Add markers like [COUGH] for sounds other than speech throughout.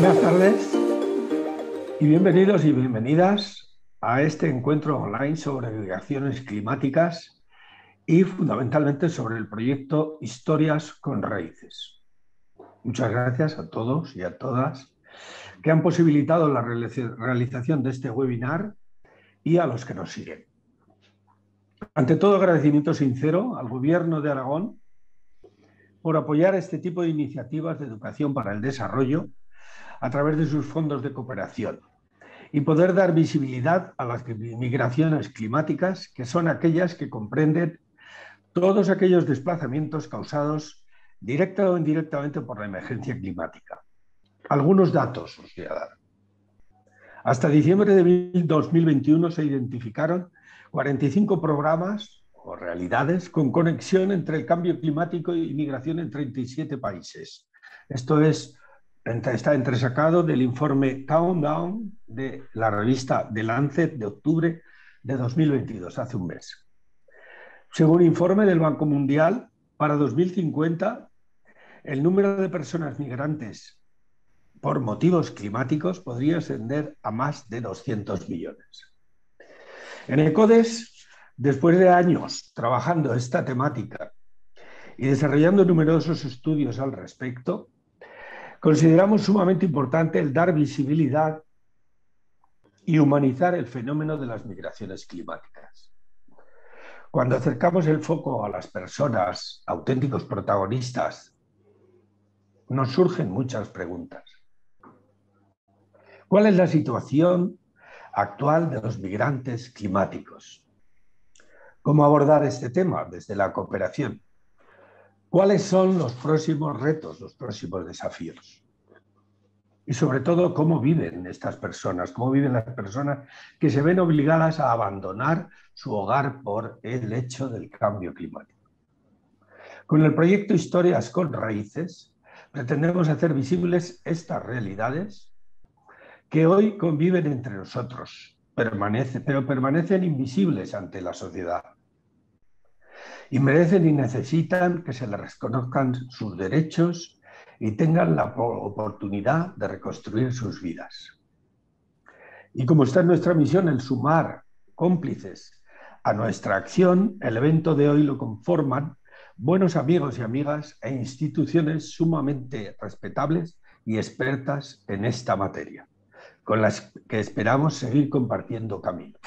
buenas tardes y bienvenidos y bienvenidas a este encuentro online sobre migraciones climáticas y fundamentalmente sobre el proyecto Historias con Raíces. Muchas gracias a todos y a todas que han posibilitado la realización de este webinar y a los que nos siguen. Ante todo, agradecimiento sincero al Gobierno de Aragón por apoyar este tipo de iniciativas de educación para el desarrollo a través de sus fondos de cooperación y poder dar visibilidad a las migraciones climáticas, que son aquellas que comprenden todos aquellos desplazamientos causados directa o indirectamente por la emergencia climática. Algunos datos os voy a dar. Hasta diciembre de 2021 se identificaron 45 programas o realidades con conexión entre el cambio climático y migración en 37 países. Esto es, está entresacado del informe Countdown de la revista The Lancet de octubre de 2022, hace un mes. Según informe del Banco Mundial, para 2050 el número de personas migrantes por motivos climáticos podría ascender a más de 200 millones. En ECODES, después de años trabajando esta temática y desarrollando numerosos estudios al respecto, consideramos sumamente importante el dar visibilidad y humanizar el fenómeno de las migraciones climáticas. Cuando acercamos el foco a las personas, auténticos protagonistas, nos surgen muchas preguntas. ¿Cuál es la situación actual de los migrantes climáticos? ¿Cómo abordar este tema desde la cooperación? ¿Cuáles son los próximos retos, los próximos desafíos? Y sobre todo, ¿cómo viven estas personas? ¿Cómo viven las personas que se ven obligadas a abandonar su hogar por el hecho del cambio climático? Con el proyecto Historias con Raíces, pretendemos hacer visibles estas realidades que hoy conviven entre nosotros, pero permanecen invisibles ante la sociedad. Y merecen y necesitan que se les reconozcan sus derechos y tengan la oportunidad de reconstruir sus vidas. Y como está en nuestra misión el sumar cómplices a nuestra acción, el evento de hoy lo conforman buenos amigos y amigas e instituciones sumamente respetables y expertas en esta materia con las que esperamos seguir compartiendo camino.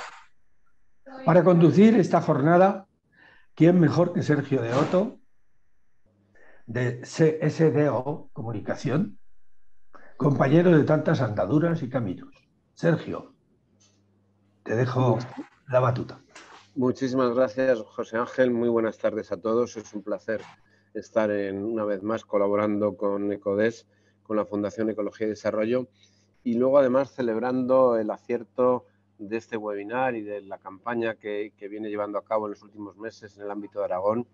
Para conducir esta jornada, ¿quién mejor que Sergio de Otto, de CSDO Comunicación, compañero de tantas andaduras y caminos? Sergio, te dejo la batuta. Muchísimas gracias, José Ángel. Muy buenas tardes a todos. Es un placer estar en, una vez más colaborando con ECODES, con la Fundación Ecología y Desarrollo y luego además celebrando el acierto de este webinar y de la campaña que, viene llevando a cabo en los últimos meses en el ámbito de Aragón,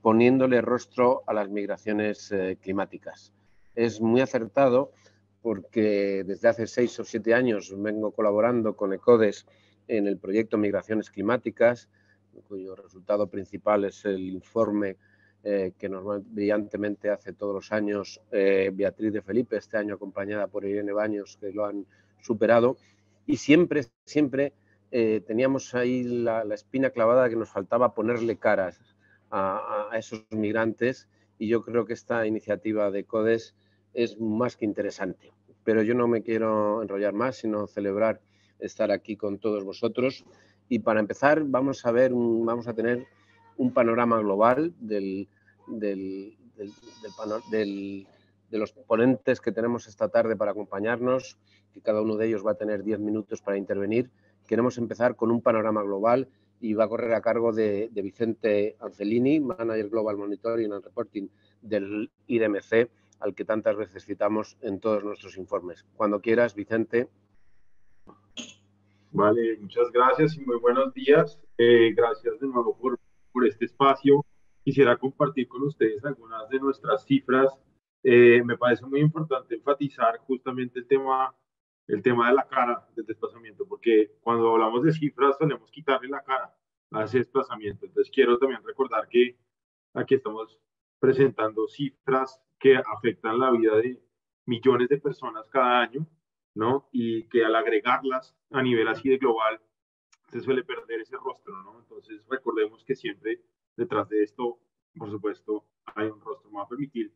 poniéndole rostro a las migraciones eh, climáticas. Es muy acertado porque desde hace seis o siete años vengo colaborando con ECODES en el proyecto Migraciones Climáticas, cuyo resultado principal es el informe eh, que normalmente brillantemente hace todos los años eh, Beatriz de Felipe, este año acompañada por Irene Baños, que lo han superado. Y siempre, siempre eh, teníamos ahí la, espina clavada que nos faltaba ponerle caras a, esos migrantes y yo creo que esta iniciativa de CODES es más que interesante. Pero yo no me quiero enrollar más, sino celebrar estar aquí con todos vosotros. Y para empezar, vamos a ver, vamos a tener un panorama global del, del, de los ponentes que tenemos esta tarde para acompañarnos, que cada uno de ellos va a tener 10 minutos para intervenir. Queremos empezar con un panorama global y va a correr a cargo de, Vicente Ancelini, Manager Global Monitoring and Reporting del IDMC, al que tantas veces citamos en todos nuestros informes. Cuando quieras, Vicente. Vale, muchas gracias y muy buenos días. Eh, gracias de nuevo por por este espacio. Quisiera compartir con ustedes algunas de nuestras cifras. Eh, me parece muy importante enfatizar justamente el tema, el tema de la cara del desplazamiento, porque cuando hablamos de cifras que quitarle la cara a ese desplazamiento. Entonces quiero también recordar que aquí estamos presentando cifras que afectan la vida de millones de personas cada año, ¿no? Y que al agregarlas a nivel así de global, se suele perder ese rostro, ¿no? Entonces recordemos que siempre detrás de esto, por supuesto, hay un rostro. Me va a permitir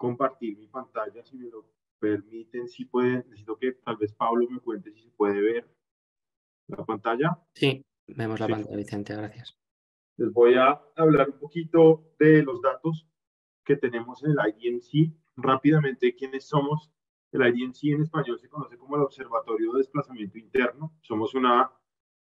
compartir mi pantalla, si me lo permiten, si pueden, necesito que tal vez Pablo me cuente si se puede ver la pantalla. Sí, vemos la pantalla, Vicente, gracias. Les voy a hablar un poquito de los datos que tenemos en el IDMC. Rápidamente, ¿quiénes somos? El IDMC en español se conoce como el Observatorio de Desplazamiento Interno. Somos una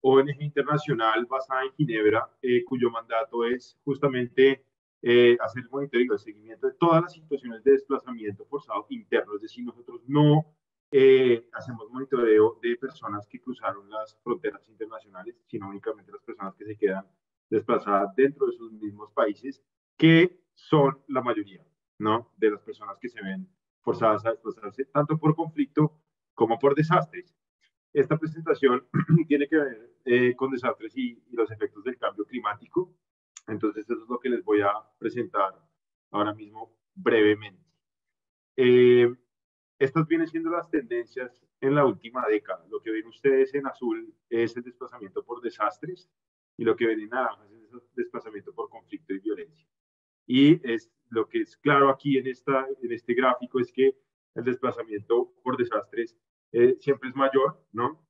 ONG internacional basada en Ginebra, eh, cuyo mandato es justamente eh, hacer el monitoreo, el seguimiento de todas las situaciones de desplazamiento forzado interno. Es decir, nosotros no eh, hacemos monitoreo de personas que cruzaron las fronteras internacionales, sino únicamente las personas que se quedan desplazadas dentro de sus mismos países, que son la mayoría, ¿no? De las personas que se ven forzadas a desplazarse, tanto por conflicto como por desastres. Esta presentación [CLEARS THROAT] tiene que ver eh, con desastres y, los efectos del cambio climático. Entonces, eso es lo que les voy a presentar ahora mismo brevemente. Eh, estas vienen siendo las tendencias en la última década. Lo que ven ustedes en azul es el desplazamiento por desastres y lo que ven en naranja es el desplazamiento por conflicto y violencia. Y es lo que es claro aquí en, esta, en este gráfico es que el desplazamiento por desastres eh, siempre es mayor, ¿no?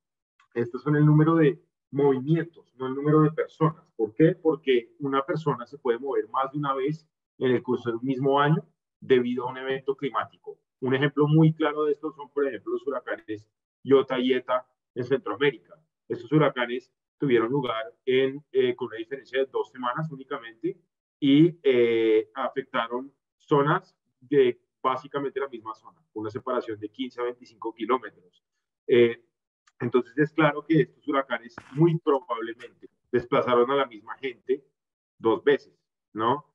Estos son el número de movimientos, no el número de personas. ¿Por qué? Porque una persona se puede mover más de una vez en el curso del mismo año debido a un evento climático. Un ejemplo muy claro de esto son, por ejemplo, los huracanes Iota y Eta en Centroamérica. Estos huracanes tuvieron lugar en, eh, con una diferencia de dos semanas únicamente y eh, afectaron zonas de básicamente la misma zona, una separación de 15 a 25 kilómetros. Eh, entonces es claro que estos huracanes muy probablemente desplazaron a la misma gente dos veces, ¿no?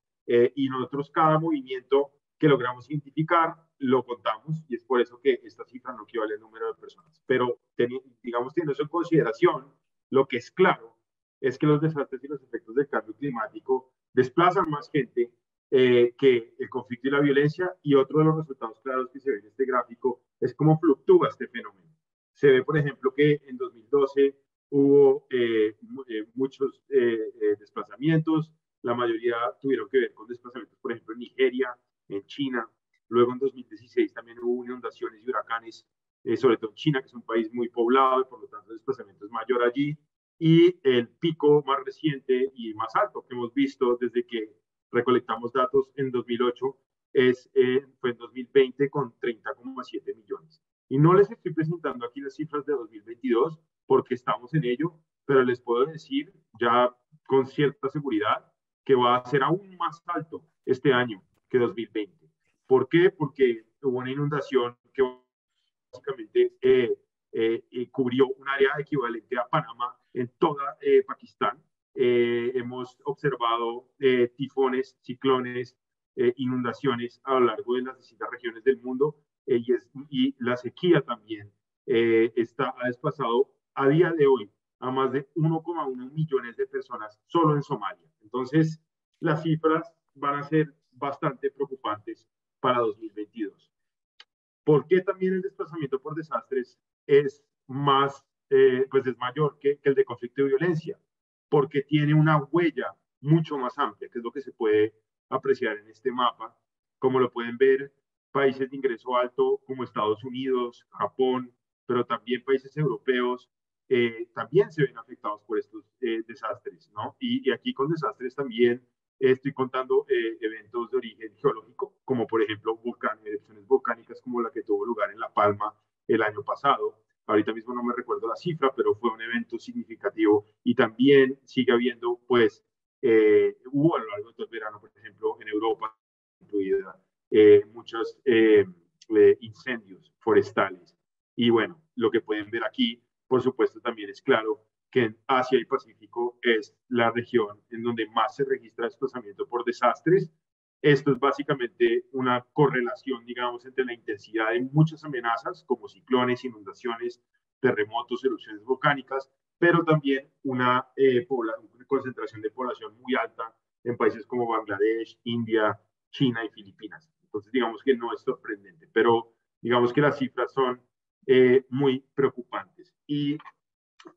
y nosotros cada movimiento que logramos identificar lo contamos y es por eso que esta cifra no equivale al número de personas. Pero digamos teniendo eso en consideración, lo que es claro es que los desastres y los efectos del cambio climático desplazan más gente eh, que el conflicto y la violencia y otro de los resultados claros que se ve en este gráfico es cómo fluctúa este fenómeno. Se ve, por ejemplo, que en 2012 hubo eh, eh, muchos desplazamientos, la mayoría tuvieron que ver con desplazamientos, por ejemplo, en Nigeria, en China, luego en 2016 también hubo inundaciones y huracanes, sobre todo en China, que es un país muy poblado y por lo tanto el desplazamiento es mayor allí, y el pico más reciente y más alto que hemos visto desde que recolectamos datos en 2008 es, eh, fue en 2020 con 30,7 millones. Y no les estoy presentando aquí las cifras de 2022 porque estamos en ello, pero les puedo decir ya con cierta seguridad que va a ser aún más alto este año que 2020. ¿Por qué? Porque hubo una inundación que básicamente eh, eh, cubrió un área equivalente a Panamá en toda eh, Pakistán. Eh, hemos observado eh, tifones, ciclones, inundaciones a lo largo de las distintas regiones del mundo y, es, y, la sequía también está, ha desplazado a día de hoy a más de 1,1 millones de personas solo en Somalia. Entonces, las cifras van a ser bastante preocupantes para 2022. ¿Por qué también el desplazamiento por desastres es más eh, pues es mayor que, el de conflicto y violencia, porque tiene una huella mucho más amplia, que es lo que se puede apreciar en este mapa. Como lo pueden ver, países de ingreso alto como Estados Unidos, Japón, pero también países europeos, eh, también se ven afectados por estos eh, desastres, ¿no? Y, aquí con desastres también estoy contando eventos de origen geológico, como por ejemplo erupciones volcánicas como la que tuvo lugar en La Palma el año pasado, ahorita mismo no me recuerdo la cifra, pero fue un evento significativo y también sigue habiendo, pues, eh, hubo a lo largo de todo el verano, por ejemplo, en Europa, incluida eh, muchos eh, incendios forestales. Y bueno, lo que pueden ver aquí, por supuesto, también es claro que en Asia y Pacífico es la región en donde más se registra desplazamiento por desastres esto es básicamente una correlación, digamos, entre la intensidad de muchas amenazas, como ciclones, inundaciones, terremotos, erupciones volcánicas, pero también una, eh, una concentración de población muy alta en países como Bangladesh, India, China y Filipinas. Entonces, digamos que no es sorprendente, pero digamos que las cifras son eh, muy preocupantes. Y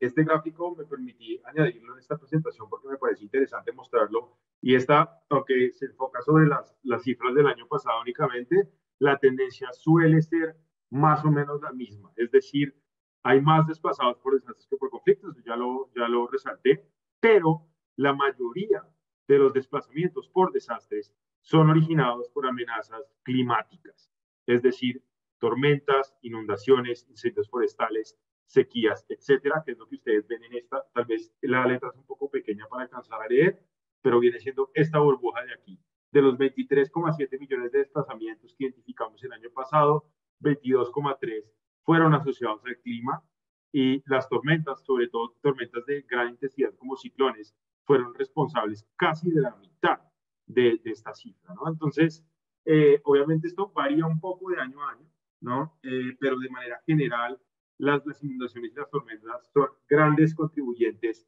este gráfico me permití añadirlo en esta presentación porque me parece interesante mostrarlo. Y esta, aunque se enfoca sobre las, las cifras del año pasado únicamente, la tendencia suele ser más o menos la misma. Es decir, hay más desplazados por desastres que por conflictos, ya lo, ya lo resalté, pero la mayoría de los desplazamientos por desastres son originados por amenazas climáticas, es decir, tormentas, inundaciones, incendios forestales, sequías, etcétera, que es lo que ustedes ven en esta. Tal vez la letra es un poco pequeña para alcanzar a leer, pero viene siendo esta burbuja de aquí. De los 23,7 millones de desplazamientos que identificamos el año pasado, 22,3 fueron asociados al clima y las tormentas, sobre todo tormentas de gran intensidad como ciclones, fueron responsables casi de la mitad de, esta cifra, ¿no? Entonces, eh, obviamente esto varía un poco de año a año, ¿no? Eh, pero de manera general, las, las, inundaciones y las tormentas son grandes contribuyentes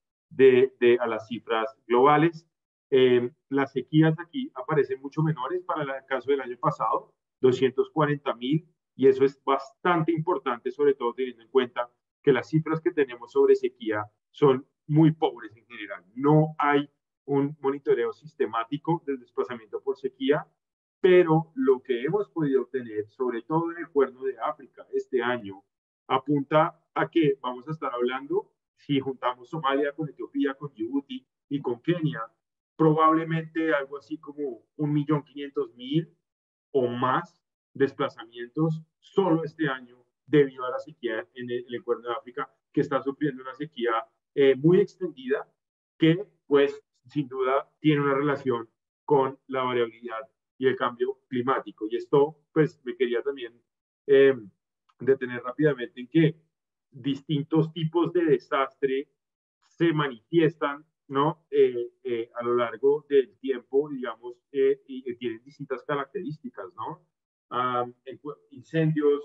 a las cifras globales. Eh, las sequías aquí aparecen mucho menores para el caso del año pasado, 240 mil, y eso es bastante importante, sobre todo teniendo en cuenta que las cifras que tenemos sobre sequía son muy pobres en general. No hay un monitoreo sistemático del desplazamiento por sequía, pero lo que hemos podido obtener, sobre todo en el Cuerno de África este año, apunta a que vamos a estar hablando, si juntamos Somalia con Etiopía, con Djibouti y con Kenia, probablemente algo así como 1.500.000 o más desplazamientos solo este año debido a la sequía en el, en el Cuerno de África, que está sufriendo una sequía eh, muy extendida que pues sin duda tiene una relación con la variabilidad y el cambio climático. Y esto pues me quería también eh, detener rápidamente en que distintos tipos de desastre se manifiestan ¿no? Eh, a lo largo del tiempo, digamos, y, tienen distintas características, ¿no? Incendios,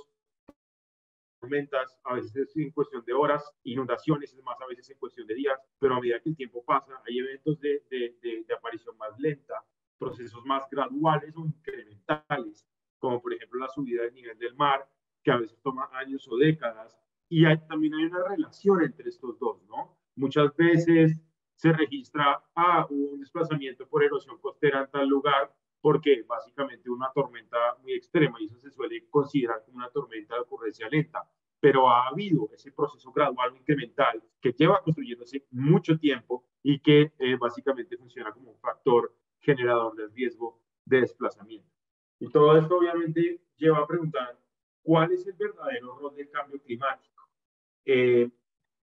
tormentas, a veces es en cuestión de horas, inundaciones es más a veces en cuestión de días, pero a medida que el tiempo pasa, hay eventos de, de, de, aparición más lenta, procesos más graduales o incrementales, como por ejemplo la subida del nivel del mar, que a veces toma años o décadas, y hay, también hay una relación entre estos dos, ¿no? Muchas veces se registra, ah, un desplazamiento por erosión costera en tal lugar, porque básicamente una tormenta muy extrema y eso se suele considerar como una tormenta de ocurrencia lenta. Pero ha habido ese proceso gradual incremental que lleva construyéndose mucho tiempo y que eh, básicamente funciona como un factor generador del riesgo de desplazamiento. Y todo esto obviamente lleva a preguntar cuál es el verdadero rol del cambio climático. Eh,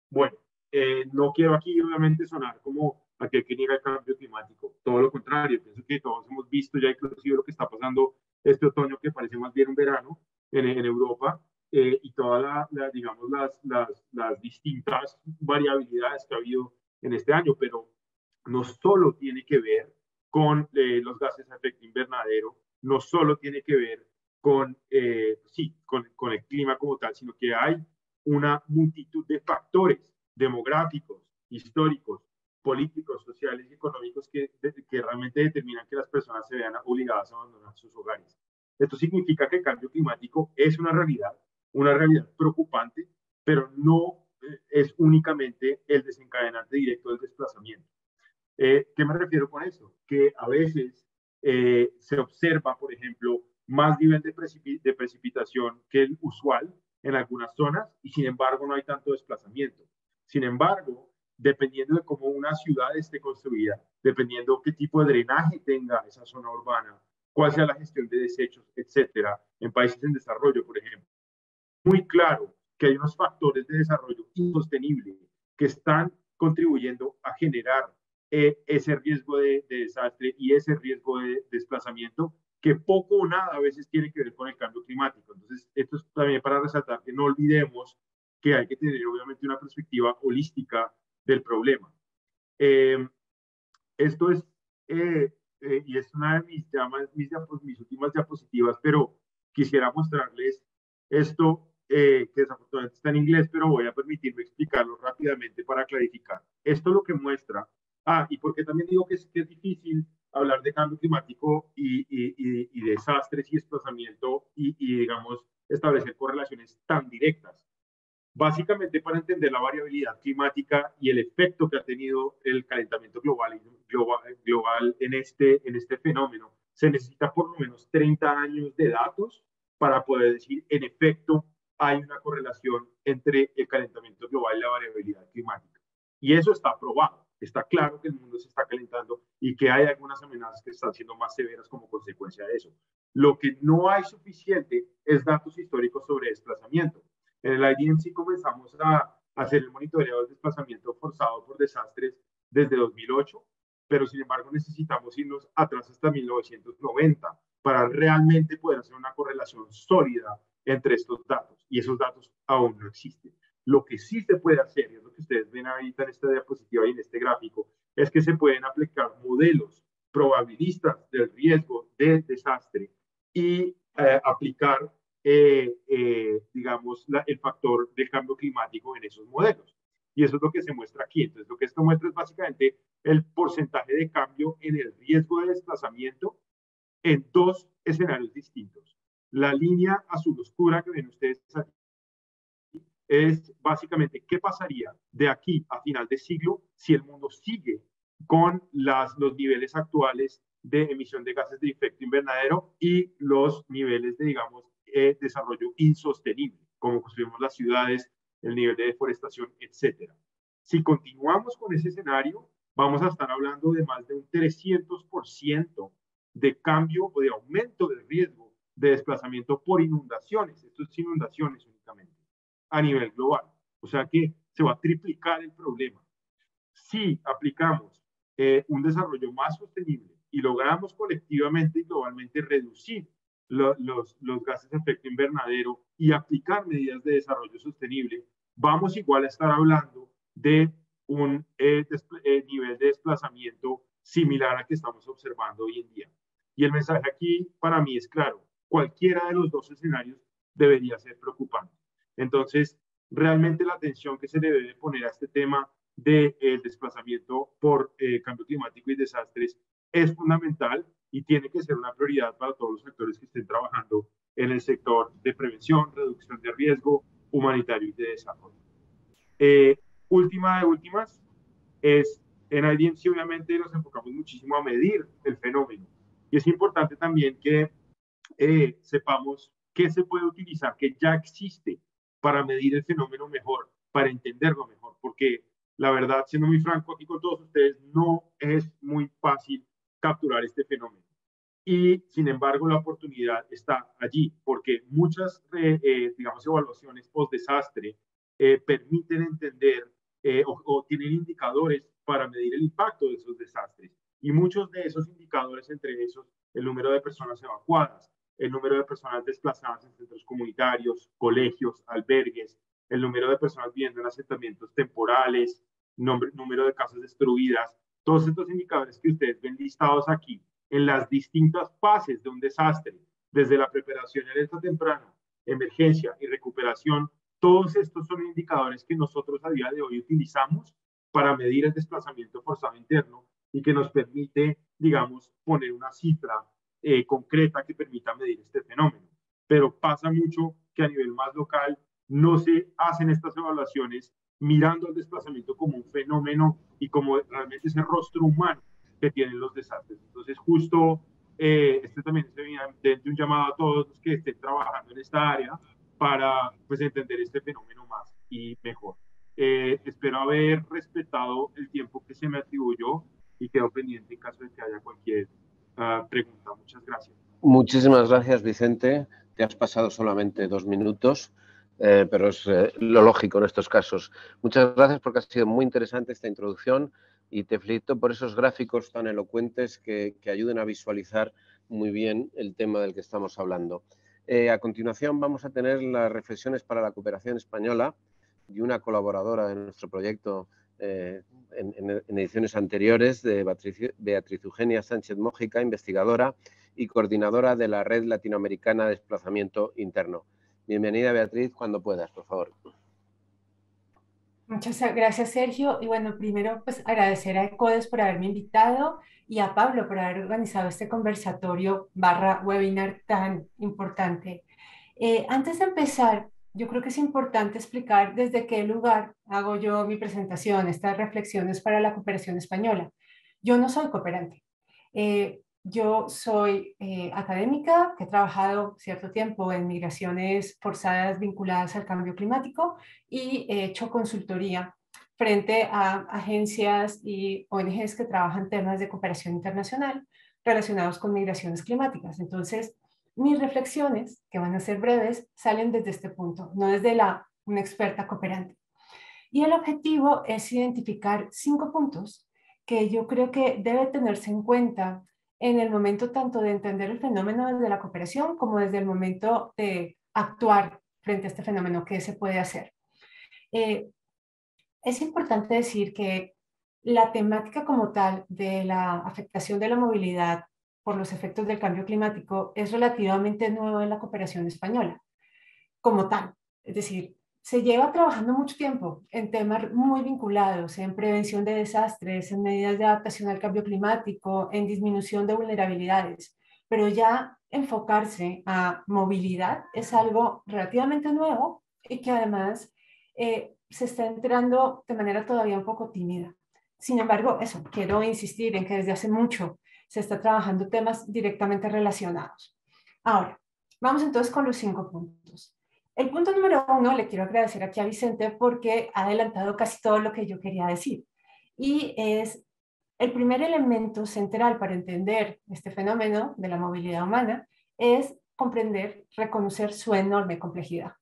bueno, eh, no quiero aquí obviamente sonar como aquel que niega el cambio climático. Todo lo contrario, pienso que todos hemos visto ya inclusive lo que está pasando este otoño, que parece más bien un verano en, en Europa, eh, y todas, la, digamos, las, las, las, distintas variabilidades que ha habido en este año, pero no solo tiene que ver con eh, los gases de efecto invernadero, no solo tiene que ver con, eh, sí, con, con el clima como tal, sino que hay una multitud de factores demográficos, históricos, políticos, sociales y económicos que, realmente determinan que las personas se vean obligadas a abandonar sus hogares. Esto significa que el cambio climático es una realidad, una realidad preocupante, pero no eh, es únicamente el desencadenante directo del desplazamiento. Eh, ¿Qué me refiero con eso? Que a veces eh, se observa, por ejemplo, más nivel de precipitación que el usual en algunas zonas y sin embargo no hay tanto desplazamiento. Sin embargo, dependiendo de cómo una ciudad esté construida, dependiendo qué tipo de drenaje tenga esa zona urbana, cuál sea la gestión de desechos, etcétera, en países en desarrollo, por ejemplo. Muy claro que hay unos factores de desarrollo insostenible que están contribuyendo a generar eh, ese riesgo de, de, desastre y ese riesgo de desplazamiento que poco o nada a veces tiene que ver con el cambio climático. Entonces, esto es también para resaltar que no olvidemos que hay que tener obviamente una perspectiva holística del problema. Eh, esto es, eh, eh, y es una de mis, llamas, mis, mis, últimas diapositivas, pero quisiera mostrarles esto, que desafortunadamente está en inglés, pero voy a permitirme explicarlo rápidamente para clarificar. Esto lo que muestra, ah, y porque también digo que es, que es difícil hablar de cambio climático y, y, y, y desastres y desplazamiento y, digamos, establecer correlaciones tan directas. Básicamente para entender la variabilidad climática y el efecto que ha tenido el calentamiento global, en, este, en este fenómeno, se necesita por lo menos 30 años de datos para poder decir, en efecto, hay una correlación entre el calentamiento global y la variabilidad climática. Y eso está probado. Está claro que el mundo se está calentando y que hay algunas amenazas que están siendo más severas como consecuencia de eso. Lo que no hay suficiente es datos históricos sobre desplazamiento. En el IDMC comenzamos a hacer el monitoreo del desplazamiento forzado por desastres desde 2008, pero sin embargo necesitamos irnos atrás hasta 1990 para realmente poder hacer una correlación sólida entre estos datos y esos datos aún no existen. Lo que sí se puede hacer, y es lo que ustedes ven ahorita en esta diapositiva y en este gráfico, es que se pueden aplicar modelos probabilistas del riesgo de desastre y eh, aplicar, eh, eh, digamos, el factor del cambio climático en esos modelos. Y eso es lo que se muestra aquí. Entonces, lo que esto muestra es básicamente el porcentaje de cambio en el riesgo de desplazamiento en dos escenarios distintos. La línea azul oscura que ven ustedes aquí es básicamente qué pasaría de aquí a final de siglo si el mundo sigue con las, los niveles actuales de emisión de gases de efecto invernadero y los niveles de, digamos, eh, desarrollo insostenible, como construimos las ciudades, el nivel de deforestación, etcétera. Si continuamos con ese escenario, vamos a estar hablando de más de un 300% de cambio o de aumento del riesgo de desplazamiento por inundaciones. Esto es inundaciones únicamente a nivel global. O sea que se va a triplicar el problema. Si aplicamos eh, un desarrollo más sostenible y logramos colectivamente y globalmente reducir los, gases de efecto invernadero y aplicar medidas de desarrollo sostenible, vamos igual a estar hablando de un eh, eh, nivel de desplazamiento similar a que estamos observando hoy en día. Y el mensaje aquí para mí es claro, cualquiera de los dos escenarios debería ser preocupante. Entonces, realmente la atención que se le debe poner a este tema del de, desplazamiento por eh, cambio climático y desastres es fundamental y tiene que ser una prioridad para todos los actores que estén trabajando en el sector de prevención, reducción de riesgo humanitario y de desarrollo. Eh, última de últimas, es en IDMC obviamente nos enfocamos muchísimo a medir el fenómeno y es importante también que eh, sepamos qué se puede utilizar, que ya existe para medir el fenómeno mejor, para entenderlo mejor, porque la verdad, siendo muy franco aquí con todos ustedes, no es muy fácil capturar este fenómeno. Y sin embargo, la oportunidad está allí, porque muchas, eh, digamos, evaluaciones post-desastre eh, permiten entender eh, o, o, tienen indicadores para medir el impacto de esos desastres. Y muchos de esos indicadores, entre esos, el número de personas evacuadas, el número de personas desplazadas en centros comunitarios, colegios, albergues, el número de personas viviendo en asentamientos temporales, número de casas destruidas, todos estos indicadores que ustedes ven listados aquí en las distintas fases de un desastre, desde la preparación alerta temprana, emergencia y recuperación, todos estos son indicadores que nosotros a día de hoy utilizamos para medir el desplazamiento forzado interno y que nos permite, digamos, poner una cifra eh, concreta que permita medir este fenómeno. Pero pasa mucho que a nivel más local no se hacen estas evaluaciones mirando el desplazamiento como un fenómeno y como realmente ese rostro humano que tienen los desastres. Entonces, justo eh, este también es un llamado a todos los que estén trabajando en esta área para pues, entender este fenómeno más y mejor. Eh, espero haber respetado el tiempo que se me atribuyó y quedo pendiente en caso de que haya cualquier uh, pregunta. Muchas gracias. Muchísimas gracias, Vicente. Te has pasado solamente dos minutos. Eh, pero es eh, lo lógico en estos casos. Muchas gracias porque ha sido muy interesante esta introducción y te felicito por esos gráficos tan elocuentes que, ayuden a visualizar muy bien el tema del que estamos hablando. Eh, a continuación vamos a tener las reflexiones para la cooperación española y una colaboradora de nuestro proyecto en, en, ediciones anteriores de Beatriz, Beatriz Eugenia Sánchez Mójica, investigadora y coordinadora de la Red Latinoamericana de Desplazamiento Interno. Bienvenida, Beatriz, cuando puedas, por favor. Muchas gracias, Sergio. Y bueno, primero, pues agradecer a ECODES por haberme invitado y a Pablo por haber organizado este conversatorio barra webinar tan importante. Eh, antes de empezar, yo creo que es importante explicar desde qué lugar hago yo mi presentación, estas reflexiones para la cooperación española. Yo no soy cooperante. Eh, yo soy eh, académica que he trabajado cierto tiempo en migraciones forzadas vinculadas al cambio climático y he hecho consultoría frente a agencias y ONGs que trabajan temas de cooperación internacional relacionados con migraciones climáticas. Entonces, mis reflexiones, que van a ser breves, salen desde este punto, no desde la una experta cooperante. Y el objetivo es identificar cinco puntos que yo creo que debe tenerse en cuenta en el momento tanto de entender el fenómeno desde la cooperación como desde el momento de actuar frente a este fenómeno, que se puede hacer. Eh, es importante decir que la temática como tal de la afectación de la movilidad por los efectos del cambio climático es relativamente nueva en la cooperación española, como tal. Es decir, se lleva trabajando mucho tiempo en temas muy vinculados, en prevención de desastres, en medidas de adaptación al cambio climático, en disminución de vulnerabilidades, pero ya enfocarse a movilidad es algo relativamente nuevo y que además eh, se está entrando de manera todavía un poco tímida. Sin embargo, eso, quiero insistir en que desde hace mucho se está trabajando temas directamente relacionados. Ahora, vamos entonces con los cinco puntos. El punto número uno, le quiero agradecer aquí a Vicente porque ha adelantado casi todo lo que yo quería decir. Y es el primer elemento central para entender este fenómeno de la movilidad humana es comprender, reconocer su enorme complejidad.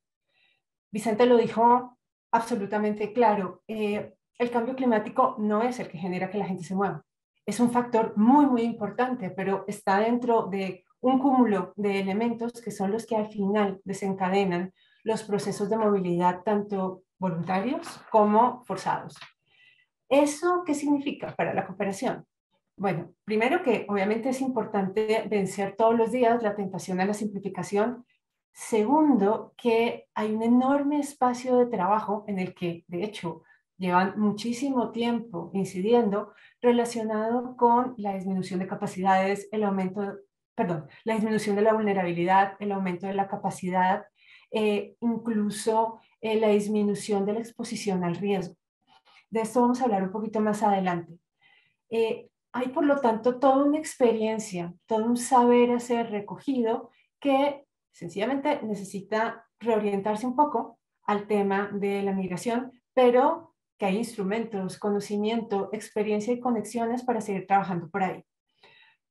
Vicente lo dijo absolutamente claro. Eh, el cambio climático no es el que genera que la gente se mueva. Es un factor muy, muy importante, pero está dentro de un cúmulo de elementos que son los que al final desencadenan los procesos de movilidad, tanto voluntarios como forzados. ¿Eso qué significa para la cooperación? Bueno, primero que obviamente es importante vencer todos los días la tentación a la simplificación. Segundo, que hay un enorme espacio de trabajo en el que, de hecho, llevan muchísimo tiempo incidiendo relacionado con la disminución de capacidades, el aumento perdón, la disminución de la vulnerabilidad, el aumento de la capacidad, eh, incluso eh, la disminución de la exposición al riesgo. De esto vamos a hablar un poquito más adelante. Eh, hay, por lo tanto, toda una experiencia, todo un saber hacer recogido que sencillamente necesita reorientarse un poco al tema de la migración, pero que hay instrumentos, conocimiento, experiencia y conexiones para seguir trabajando por ahí.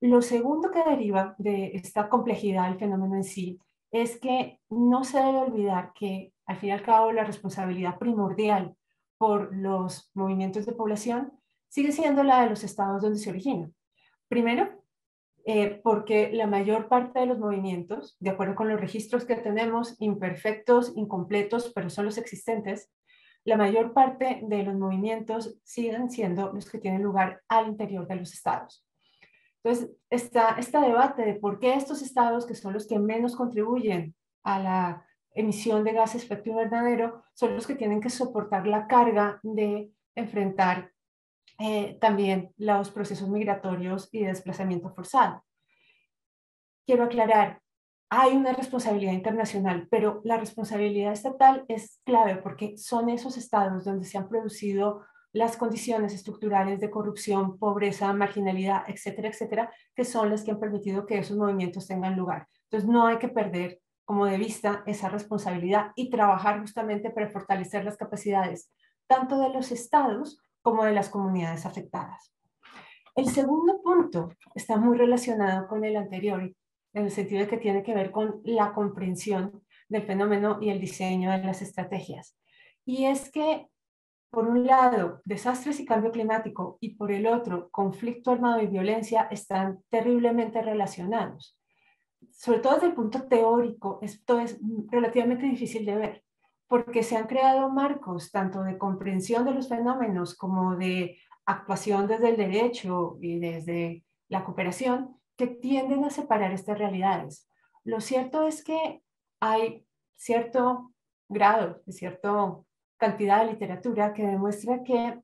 Lo segundo que deriva de esta complejidad del fenómeno en sí es que no se debe olvidar que al fin y al cabo la responsabilidad primordial por los movimientos de población sigue siendo la de los estados donde se origina. Primero, eh, porque la mayor parte de los movimientos, de acuerdo con los registros que tenemos, imperfectos, incompletos, pero son los existentes, la mayor parte de los movimientos siguen siendo los que tienen lugar al interior de los estados. Entonces, está este debate de por qué estos estados, que son los que menos contribuyen a la emisión de gases efecto invernadero, son los que tienen que soportar la carga de enfrentar eh, también los procesos migratorios y de desplazamiento forzado. Quiero aclarar, hay una responsabilidad internacional, pero la responsabilidad estatal es clave porque son esos estados donde se han producido las condiciones estructurales de corrupción, pobreza, marginalidad, etcétera, etcétera, que son las que han permitido que esos movimientos tengan lugar. Entonces, no hay que perder como de vista esa responsabilidad y trabajar justamente para fortalecer las capacidades tanto de los estados como de las comunidades afectadas. El segundo punto está muy relacionado con el anterior, en el sentido de que tiene que ver con la comprensión del fenómeno y el diseño de las estrategias. Y es que por un lado, desastres y cambio climático y por el otro, conflicto armado y violencia están terriblemente relacionados. Sobre todo desde el punto teórico, esto es relativamente difícil de ver, porque se han creado marcos tanto de comprensión de los fenómenos como de actuación desde el derecho y desde la cooperación que tienden a separar estas realidades. Lo cierto es que hay cierto grado, cierto cantidad de literatura que demuestra que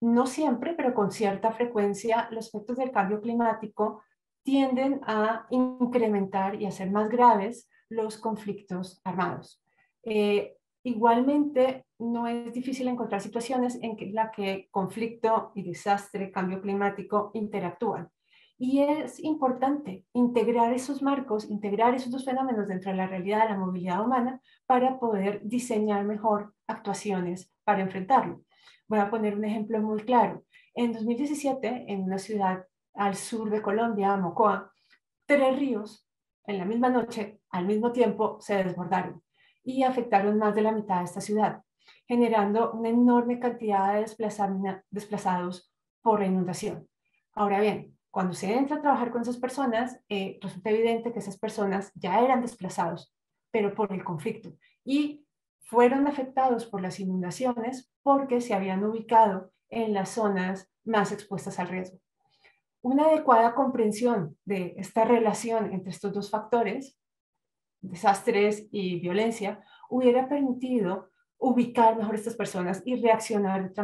no siempre, pero con cierta frecuencia, los efectos del cambio climático tienden a incrementar y a ser más graves los conflictos armados. Eh, igualmente, no es difícil encontrar situaciones en que, la que conflicto y desastre, cambio climático interactúan. Y es importante integrar esos marcos, integrar esos dos fenómenos dentro de la realidad de la movilidad humana para poder diseñar mejor actuaciones para enfrentarlo. Voy a poner un ejemplo muy claro. En 2017, en una ciudad al sur de Colombia, Mocoa, tres ríos en la misma noche, al mismo tiempo, se desbordaron y afectaron más de la mitad de esta ciudad, generando una enorme cantidad de desplazados por la inundación. Ahora bien, cuando se entra a trabajar con esas personas, eh, resulta evidente que esas personas ya eran desplazados, pero por el conflicto, y fueron afectados por las inundaciones porque se habían ubicado en las zonas más expuestas al riesgo. Una adecuada comprensión de esta relación entre estos dos factores, desastres y violencia, hubiera permitido ubicar mejor a estas personas y reaccionar de,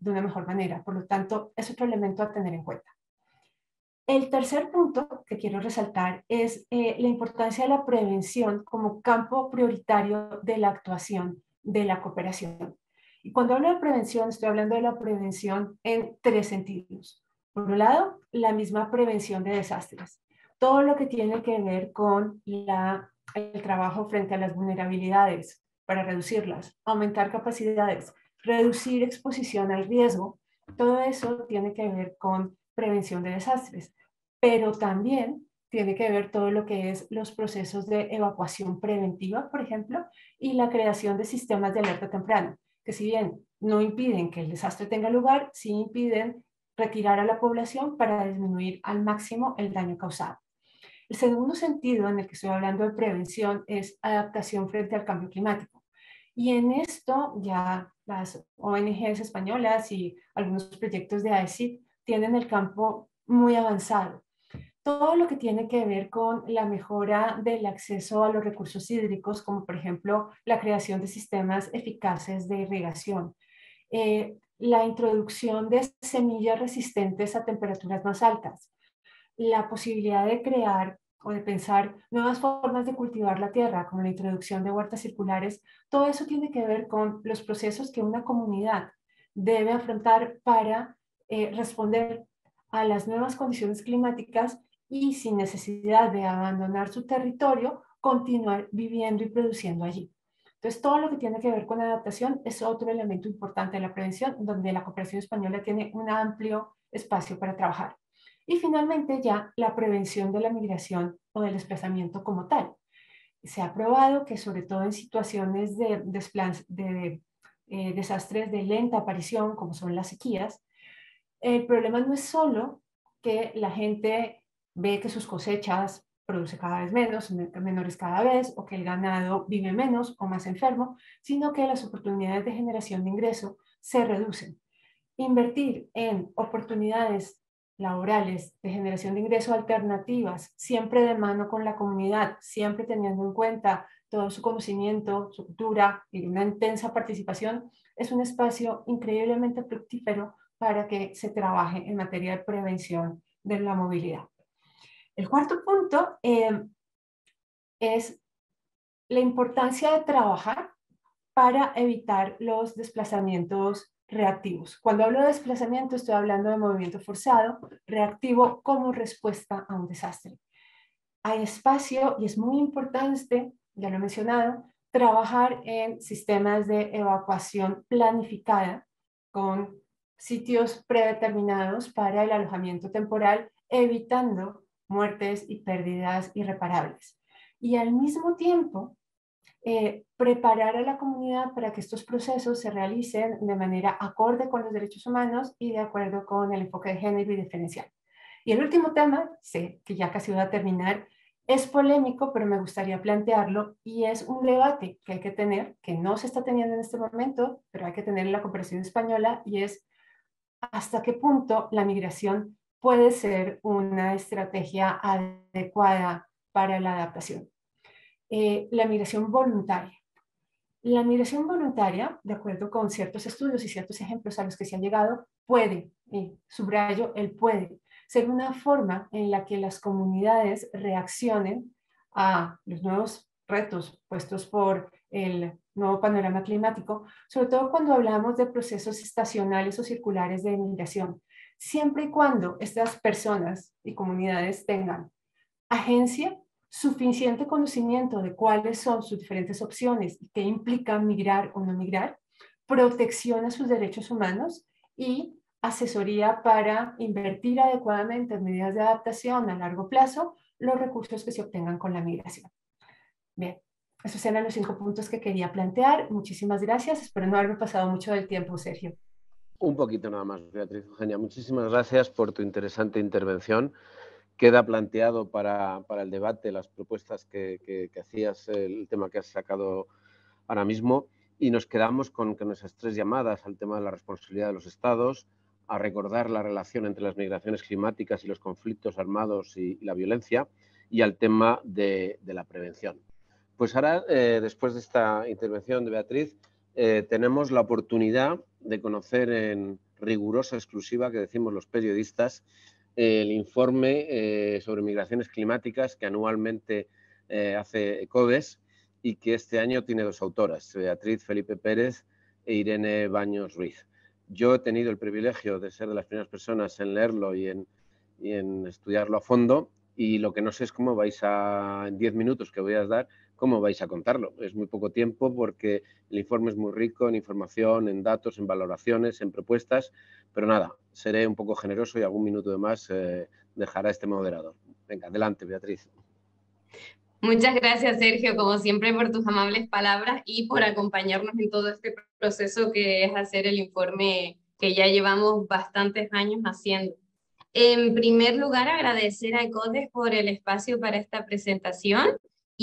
de una mejor manera. Por lo tanto, es otro elemento a tener en cuenta. El tercer punto que quiero resaltar es eh, la importancia de la prevención como campo prioritario de la actuación de la cooperación. Y cuando hablo de prevención, estoy hablando de la prevención en tres sentidos. Por un lado, la misma prevención de desastres. Todo lo que tiene que ver con el trabajo frente a las vulnerabilidades para reducirlas, aumentar capacidades, reducir exposición al riesgo. Todo eso tiene que ver con prevención de desastres, pero también tiene que ver todo lo que es los procesos de evacuación preventiva, por ejemplo, y la creación de sistemas de alerta temprana, que si bien no impiden que el desastre tenga lugar, sí impiden retirar a la población para disminuir al máximo el daño causado. El segundo sentido en el que estoy hablando de prevención es adaptación frente al cambio climático. Y en esto ya las ONGs españolas y algunos proyectos de AECID tienen el campo muy avanzado. Todo lo que tiene que ver con la mejora del acceso a los recursos hídricos, como por ejemplo la creación de sistemas eficaces de irrigación, eh, la introducción de semillas resistentes a temperaturas más altas, la posibilidad de crear o de pensar nuevas formas de cultivar la tierra, como la introducción de huertas circulares, todo eso tiene que ver con los procesos que una comunidad debe afrontar para eh, responder a las nuevas condiciones climáticas y sin necesidad de abandonar su territorio, continuar viviendo y produciendo allí. Entonces, todo lo que tiene que ver con adaptación es otro elemento importante de la prevención, donde la cooperación española tiene un amplio espacio para trabajar. Y finalmente, ya la prevención de la migración o del desplazamiento como tal. Se ha probado que sobre todo en situaciones de, eh, desastres de lenta aparición, como son las sequías, el problema no es solo que la gente ve que sus cosechas produce cada vez menos, menores cada vez, o que el ganado vive menos o más enfermo, sino que las oportunidades de generación de ingreso se reducen. Invertir en oportunidades laborales de generación de ingreso alternativas, siempre de mano con la comunidad, siempre teniendo en cuenta todo su conocimiento, su cultura y una intensa participación, es un espacio increíblemente fructífero para que se trabaje en materia de prevención de la movilidad. El cuarto punto eh, es la importancia de trabajar para evitar los desplazamientos reactivos. Cuando hablo de desplazamiento estoy hablando de movimiento forzado, reactivo como respuesta a un desastre. Hay espacio y es muy importante, ya lo he mencionado, trabajar en sistemas de evacuación planificada con sitios predeterminados para el alojamiento temporal, evitando muertes y pérdidas irreparables. Y al mismo tiempo, eh, preparar a la comunidad para que estos procesos se realicen de manera acorde con los derechos humanos y de acuerdo con el enfoque de género y diferencial. Y el último tema, sé que ya casi va a terminar, es polémico, pero me gustaría plantearlo y es un debate que hay que tener, que no se está teniendo en este momento, pero hay que tener en la cooperación española y es hasta qué punto la migración puede ser una estrategia adecuada para la adaptación. Eh, la migración voluntaria. La migración voluntaria, de acuerdo con ciertos estudios y ciertos ejemplos a los que se ha llegado, puede, y subrayo, el puede, ser una forma en la que las comunidades reaccionen a los nuevos retos puestos por el nuevo panorama climático, sobre todo cuando hablamos de procesos estacionales o circulares de migración, siempre y cuando estas personas y comunidades tengan agencia, suficiente conocimiento de cuáles son sus diferentes opciones y qué implica migrar o no migrar, protección a sus derechos humanos y asesoría para invertir adecuadamente en medidas de adaptación a largo plazo los recursos que se obtengan con la migración. Bien, esos eran los cinco puntos que quería plantear. Muchísimas gracias. Espero no haberme pasado mucho del tiempo, Sergio. Un poquito nada más, Beatriz Eugenia. Muchísimas gracias por tu interesante intervención. Queda planteado para, el debate las propuestas que, hacías, el tema que has sacado ahora mismo, y nos quedamos con, con esas tres llamadas al tema de la responsabilidad de los estados, a recordar la relación entre las migraciones climáticas y los conflictos armados y, la violencia, y al tema de la prevención. Pues ahora, eh, después de esta intervención de Beatriz, eh, tenemos la oportunidad de conocer en rigurosa exclusiva, que decimos los periodistas, el informe eh, sobre migraciones climáticas que anualmente hace ECODES y que este año tiene dos autoras, Beatriz Felipe Pérez e Irene Baños Ruiz. Yo he tenido el privilegio de ser de las primeras personas en leerlo y en, y en estudiarlo a fondo y lo que no sé es cómo vais a, en 10 minutos que voy a dar, cómo vais a contarlo. Es muy poco tiempo porque el informe es muy rico en información, en datos, en valoraciones, en propuestas, pero nada, seré un poco generoso y algún minuto de más eh, dejará este moderador. Venga, adelante, Beatriz. Muchas gracias, Sergio, como siempre, por tus amables palabras y por acompañarnos en todo este proceso que es hacer el informe que ya llevamos bastantes años haciendo. En primer lugar, agradecer a ECODES por el espacio para esta presentación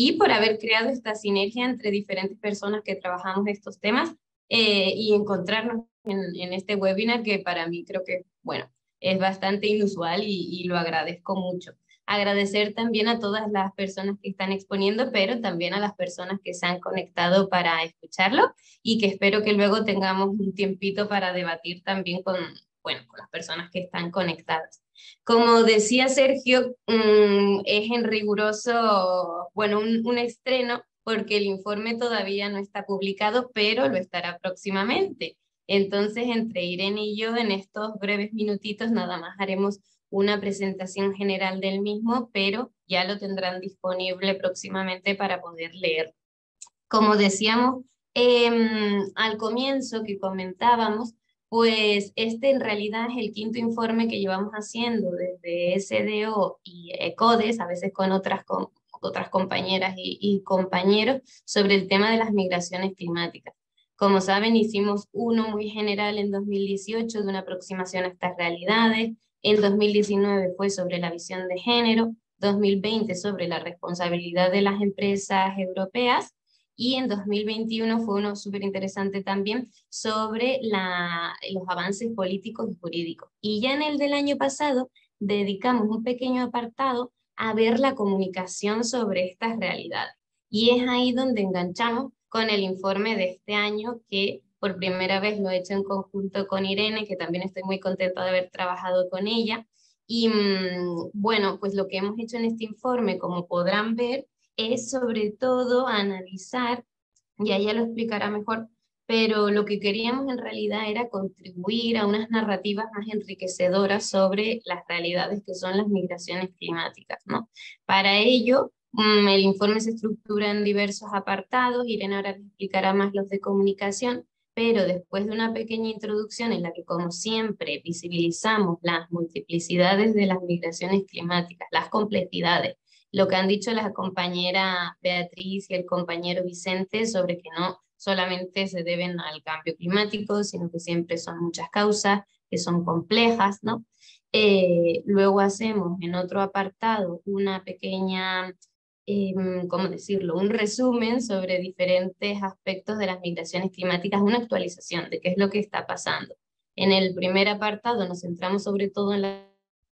y por haber creado esta sinergia entre diferentes personas que trabajamos estos temas eh, y encontrarnos en, este webinar que para mí creo que, bueno, es bastante inusual y, y lo agradezco mucho. Agradecer también a todas las personas que están exponiendo, pero también a las personas que se han conectado para escucharlo y que espero que luego tengamos un tiempito para debatir también con, bueno, con las personas que están conectadas. Como decía Sergio, mm, es en riguroso, bueno, un, un estreno porque el informe todavía no está publicado, pero lo estará próximamente. Entonces, entre Irene y yo, en estos breves minutitos, nada más haremos una presentación general del mismo, pero ya lo tendrán disponible próximamente para poder leer. Como decíamos em, al comienzo que comentábamos, pues este en realidad es el quinto informe que llevamos haciendo desde SDO y ECODES, a veces con otras, con otras compañeras y, y compañeros, sobre el tema de las migraciones climáticas. Como saben, hicimos uno muy general en 2018 de una aproximación a estas realidades, en 2019 fue sobre la visión de género, 2020 sobre la responsabilidad de las empresas europeas y en 2021 fue uno súper interesante también sobre la, los avances políticos y jurídicos. Y ya en el del año pasado dedicamos un pequeño apartado a ver la comunicación sobre estas realidades. Y es ahí donde enganchamos con el informe de este año que por primera vez lo he hecho en conjunto con Irene, que también estoy muy contenta de haber trabajado con ella. Y mm, bueno, pues lo que hemos hecho en este informe, como podrán ver, es sobre todo analizar, y ella lo explicará mejor, pero lo que queríamos en realidad era contribuir a unas narrativas más enriquecedoras sobre las realidades que son las migraciones climáticas, ¿no? Para ello, mm, el informe se estructura en diversos apartados, Irene ahora explicará más los de comunicación, pero después de una pequeña introducción en la que, como siempre, visibilizamos las multiplicidades de las migraciones climáticas, las complejidades, lo que han dicho la compañera Beatriz y el compañero Vicente sobre que no solamente se deben al cambio climático, sino que siempre son muchas causas, que son complejas, ¿no? Eh, luego hacemos en otro apartado una pequeña, eh, ¿cómo decirlo?, un resumen sobre diferentes aspectos de las migraciones climáticas, una actualización de qué es lo que está pasando. En el primer apartado nos centramos sobre todo en la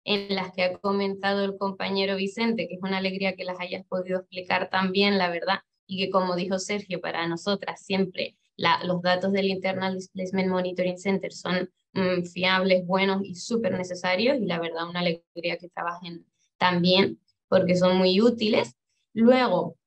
en las que ha comentado el compañero Vicente, que es una alegría que las hayas podido explicar también, la verdad, y que como dijo Sergio, para nosotras siempre los datos del Internal Displacement Monitoring Center son mm, fiables, buenos y súper necesarios, y la verdad una alegría que trabajen también, porque son muy útiles. Luego,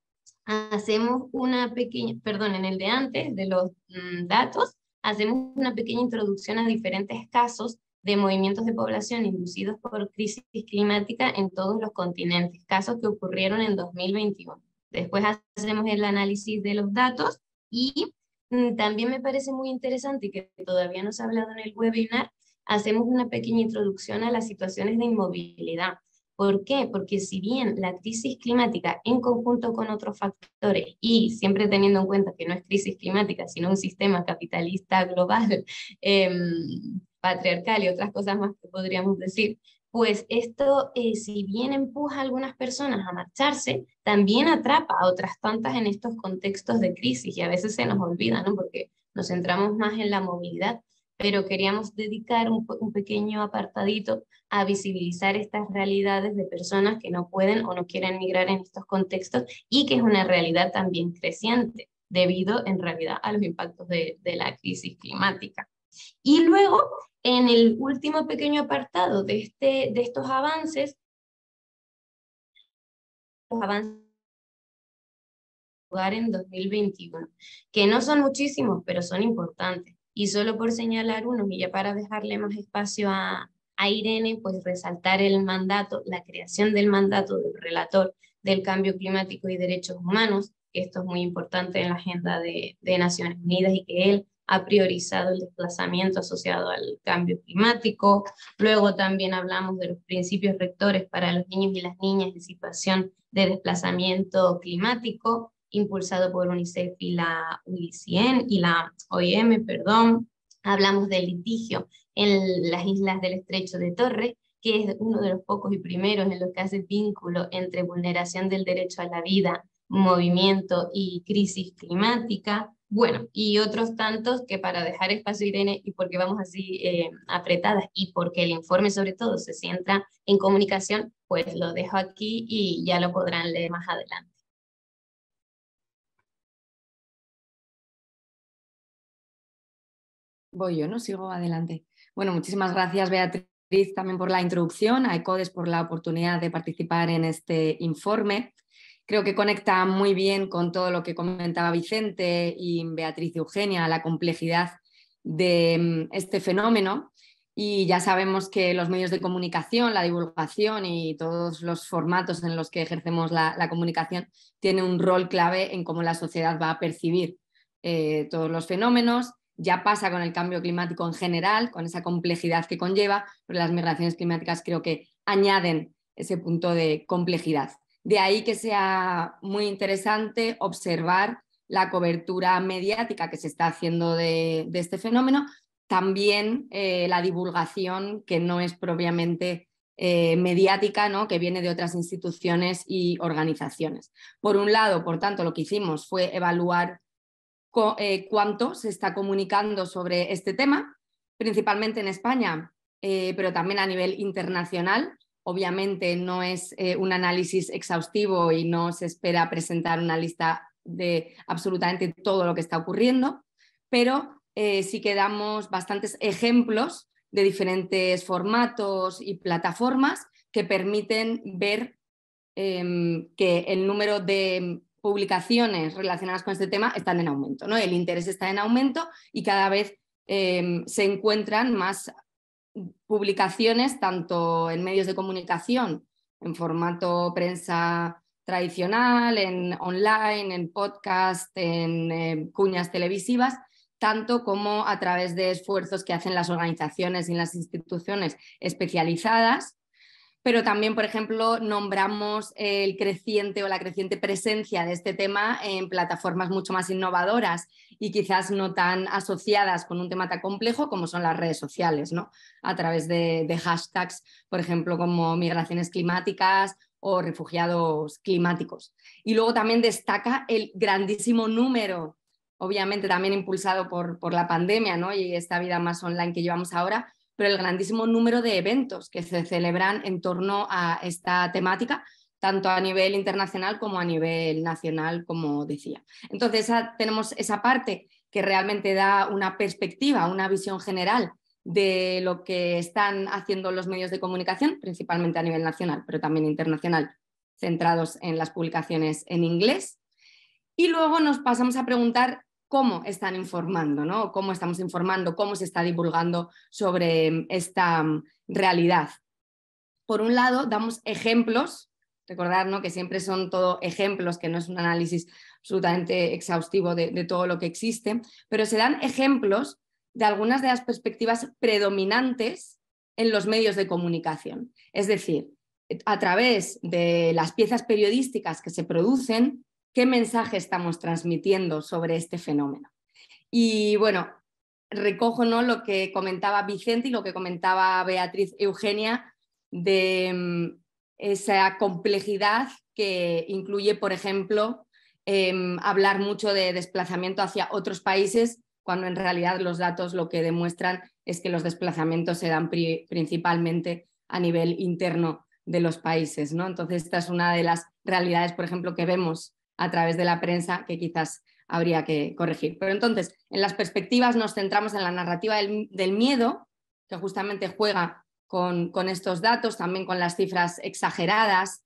hacemos una pequeña, perdón, en el de antes, de los mm, datos, hacemos una pequeña introducción a diferentes casos de movimientos de población inducidos por crisis climática en todos los continentes, casos que ocurrieron en 2021. Después hacemos el análisis de los datos y mm, también me parece muy interesante que todavía no se ha hablado en el webinar, hacemos una pequeña introducción a las situaciones de inmovilidad. ¿Por qué? Porque si bien la crisis climática en conjunto con otros factores y siempre teniendo en cuenta que no es crisis climática, sino un sistema capitalista global, [LAUGHS] em, patriarcal y otras cosas más que podríamos decir, pues esto, eh, si bien empuja a algunas personas a marcharse, también atrapa a otras tantas en estos contextos de crisis y a veces se nos olvida, ¿no? Porque nos centramos más en la movilidad, pero queríamos dedicar un, un pequeño apartadito a visibilizar estas realidades de personas que no pueden o no quieren migrar en estos contextos y que es una realidad también creciente debido en realidad a los impactos de, de la crisis climática. Y luego en el último pequeño apartado de, este, de estos avances, los avances en 2021, que no son muchísimos, pero son importantes. Y solo por señalar unos, y ya para dejarle más espacio a, a Irene, pues resaltar el mandato, la creación del mandato del relator del cambio climático y derechos humanos, que esto es muy importante en la agenda de, de Naciones Unidas y que él ha priorizado el desplazamiento asociado al cambio climático. Luego también hablamos de los principios rectores para los niños y las niñas en situación de desplazamiento climático, impulsado por UNICEF y la UICN y la OIM, perdón. Hablamos del litigio en las islas del estrecho de Torres, que es uno de los pocos y primeros en los que hace vínculo entre vulneración del derecho a la vida, movimiento y crisis climática. Bueno, y otros tantos que para dejar espacio, Irene, y porque vamos así eh, apretadas y porque el informe sobre todo se centra en comunicación, pues lo dejo aquí y ya lo podrán leer más adelante. Voy yo, ¿no? Sigo adelante. Bueno, muchísimas gracias, Beatriz, también por la introducción, a ECODES por la oportunidad de participar en este informe creo que conecta muy bien con todo lo que comentaba Vicente y Beatriz y Eugenia, la complejidad de mm, este fenómeno. Y ya sabemos que los medios de comunicación, la divulgación y todos los formatos en los que ejercemos la, comunicación tienen un rol clave en cómo la sociedad va a percibir eh, todos los fenómenos. Ya pasa con el cambio climático en general, con esa complejidad que conlleva, pero las migraciones climáticas creo que añaden ese punto de complejidad. De ahí que sea muy interesante observar la cobertura mediática que se está haciendo de, este fenómeno, también eh, la divulgación que no es propiamente eh, mediática, ¿no? que viene de otras instituciones y organizaciones. Por un lado, por tanto, lo que hicimos fue evaluar eh, cuánto se está comunicando sobre este tema, principalmente en España, pero también a nivel internacional. Obviamente no es eh, un análisis exhaustivo y no se espera presentar una lista de absolutamente todo lo que está ocurriendo, pero eh, sí que damos bastantes ejemplos de diferentes formatos y plataformas que permiten ver em, que el número de publicaciones relacionadas con este tema están en aumento, ¿no? El interés está en aumento y cada vez em, se encuentran más publicaciones tanto en medios de comunicación, en formato prensa tradicional, en online, en podcast, en eh, cuñas televisivas, tanto como a través de esfuerzos que hacen las organizaciones y las instituciones especializadas. Pero también, por ejemplo, nombramos el creciente o la creciente presencia de este tema en plataformas mucho más innovadoras y quizás no tan asociadas con un tema tan complejo como son las redes sociales, ¿no? A través de, hashtags, por ejemplo, como migraciones climáticas o refugiados climáticos. Y luego también destaca el grandísimo número, obviamente también impulsado por, por la pandemia ¿no? y esta vida más online que llevamos ahora, pero el grandísimo número de eventos que se celebran en torno a esta temática, tanto a nivel internacional como a nivel nacional, como decía. Entonces, tenemos esa parte que realmente da una perspectiva, una visión general de lo que están haciendo los medios de comunicación, principalmente a nivel nacional, pero también internacional, centrados en las publicaciones en inglés. Y luego nos pasamos a preguntar cómo están informando, ¿no? Cómo estamos informando, cómo se está divulgando sobre esta realidad. Por un lado, damos ejemplos, recordar ¿no? que siempre son todo ejemplos, que no es un análisis absolutamente exhaustivo de, todo lo que existe, pero se dan ejemplos de algunas de las perspectivas predominantes en los medios de comunicación. Es decir, a través de las piezas periodísticas que se producen, qué mensaje estamos transmitiendo sobre este fenómeno. Y bueno, recojo ¿no? lo que comentaba Vicente y lo que comentaba Beatriz Eugenia de mm, esa complejidad que incluye, por ejemplo, em, hablar mucho de desplazamiento hacia otros países, cuando en realidad los datos lo que demuestran es que los desplazamientos se dan principalmente a nivel interno de los países. ¿no? Entonces, esta es una de las realidades, por ejemplo, que vemos a través de la prensa que quizás habría que corregir. Pero entonces, en las perspectivas nos centramos en la narrativa del, miedo, que justamente juega con, estos datos, también con las cifras exageradas,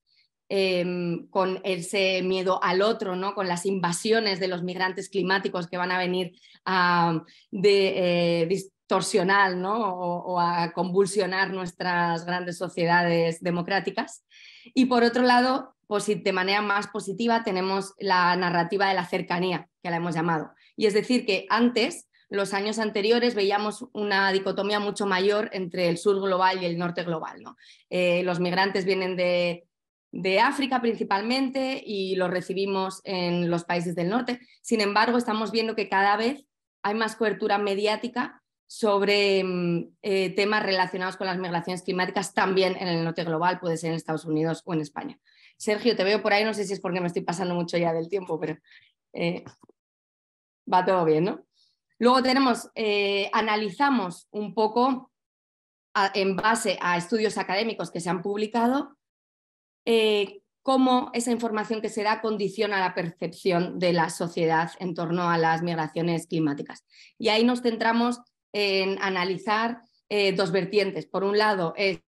em, con ese miedo al otro, ¿no? con las invasiones de los migrantes climáticos que van a venir a de, eh, distorsionar ¿no? o, a convulsionar nuestras grandes sociedades democráticas. Y por otro lado, de manera más positiva tenemos la narrativa de la cercanía, que la hemos llamado. Y es decir, que antes, los años anteriores, veíamos una dicotomía mucho mayor entre el sur global y el norte global. ¿no? Eh, los migrantes vienen de, África principalmente y los recibimos en los países del norte. Sin embargo, estamos viendo que cada vez hay más cobertura mediática sobre mm, eh, temas relacionados con las migraciones climáticas también en el norte global, puede ser en Estados Unidos o en España. Sergio, te veo por ahí, no sé si es porque me estoy pasando mucho ya del tiempo, pero eh, va todo bien, ¿no? Luego tenemos, eh, analizamos un poco en base a estudios académicos que se han publicado, cómo esa información que se da condiciona la percepción de la sociedad en torno a las migraciones climáticas. Y ahí nos centramos en analizar eh, dos vertientes. Por un lado es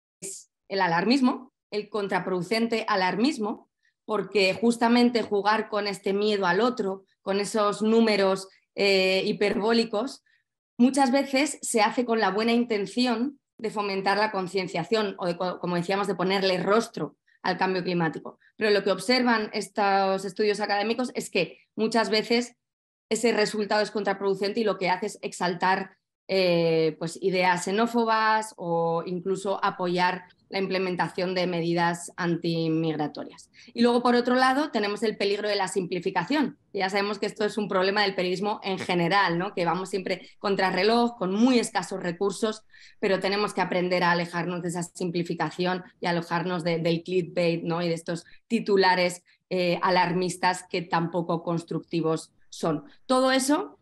el alarmismo, el contraproducente alarmismo, porque justamente jugar con este miedo al otro, con esos números eh, hiperbólicos, muchas veces se hace con la buena intención de fomentar la concienciación o, de, como decíamos, de ponerle rostro al cambio climático. Pero lo que observan estos estudios académicos es que muchas veces ese resultado es contraproducente y lo que hace es exaltar eh, pues ideas xenófobas o incluso apoyar la implementación de medidas antimigratorias. Y luego, por otro lado, tenemos el peligro de la simplificación. Ya sabemos que esto es un problema del periodismo en general, ¿no? que vamos siempre contra reloj, con muy escasos recursos, pero tenemos que aprender a alejarnos de esa simplificación y alejarnos del clickbait ¿no? y de estos titulares eh, alarmistas que tampoco constructivos son. Todo eso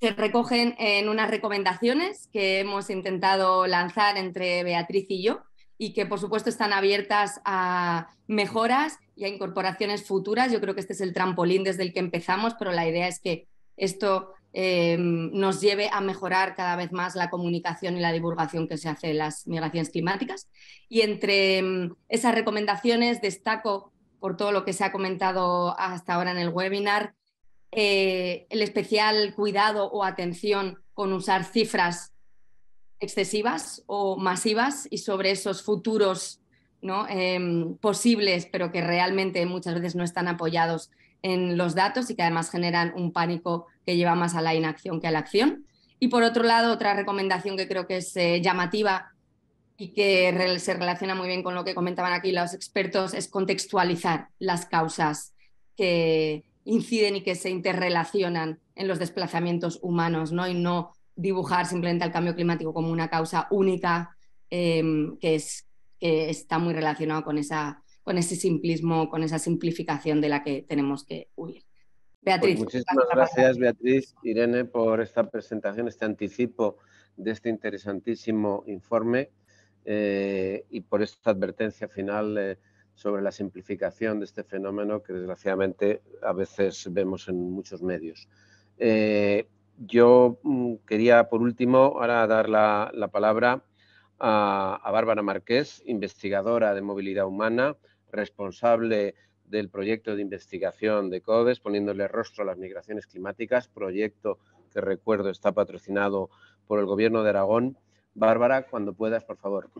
se recogen en unas recomendaciones que hemos intentado lanzar entre Beatriz y yo y que por supuesto están abiertas a mejoras y a incorporaciones futuras. Yo creo que este es el trampolín desde el que empezamos, pero la idea es que esto em, nos lleve a mejorar cada vez más la comunicación y la divulgación que se hace de las migraciones climáticas. Y entre em, esas recomendaciones destaco, por todo lo que se ha comentado hasta ahora en el webinar, eh, el especial cuidado o atención con usar cifras excesivas o masivas y sobre esos futuros ¿no? Em, posibles, pero que realmente muchas veces no están apoyados en los datos y que además generan un pánico que lleva más a la inacción que a la acción. Y por otro lado, otra recomendación que creo que es eh, llamativa y que se relaciona muy bien con lo que comentaban aquí los expertos es contextualizar las causas que, inciden y que se interrelacionan en los desplazamientos humanos, ¿no? Y no dibujar simplemente al cambio climático como una causa única em, que, es, que está muy relacionado con, esa, con ese simplismo, con esa simplificación de la que tenemos que huir. Beatriz. Pues muchísimas gracias, Beatriz, Irene, por esta presentación, este anticipo de este interesantísimo informe eh, y por esta advertencia final. Eh, sobre la simplificación de este fenómeno que desgraciadamente a veces vemos en muchos medios. Eh, yo mm, quería, por último, ahora dar la, palabra a, Bárbara Marqués, investigadora de movilidad humana, responsable del proyecto de investigación de CODES, poniéndole rostro a las migraciones climáticas, proyecto que recuerdo está patrocinado por el Gobierno de Aragón. Bárbara, cuando puedas, por favor.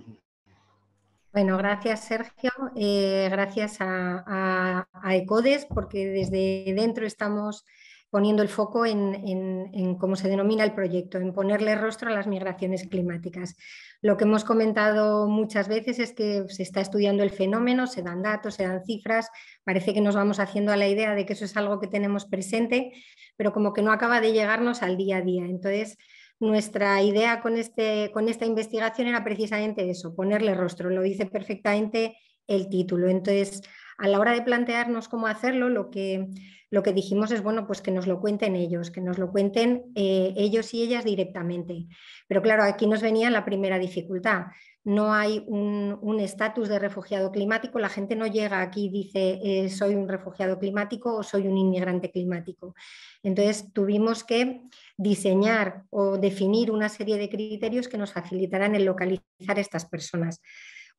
Bueno, gracias Sergio, eh, gracias a, ECODES porque desde dentro estamos poniendo el foco en, cómo se denomina el proyecto, en ponerle rostro a las migraciones climáticas. Lo que hemos comentado muchas veces es que se está estudiando el fenómeno, se dan datos, se dan cifras, parece que nos vamos haciendo a la idea de que eso es algo que tenemos presente, pero como que no acaba de llegarnos al día a día. Entonces, nuestra idea con, este, con esta investigación era precisamente eso, ponerle rostro, lo dice perfectamente el título. Entonces, a la hora de plantearnos cómo hacerlo, lo que, lo que dijimos es, bueno, pues que nos lo cuenten ellos, que nos lo cuenten eh, ellos y ellas directamente. Pero claro, aquí nos venía la primera dificultad. No hay un estatus de refugiado climático, la gente no llega aquí y dice eh, soy un refugiado climático o soy un inmigrante climático. Entonces tuvimos que diseñar o definir una serie de criterios que nos facilitaran el localizar estas personas.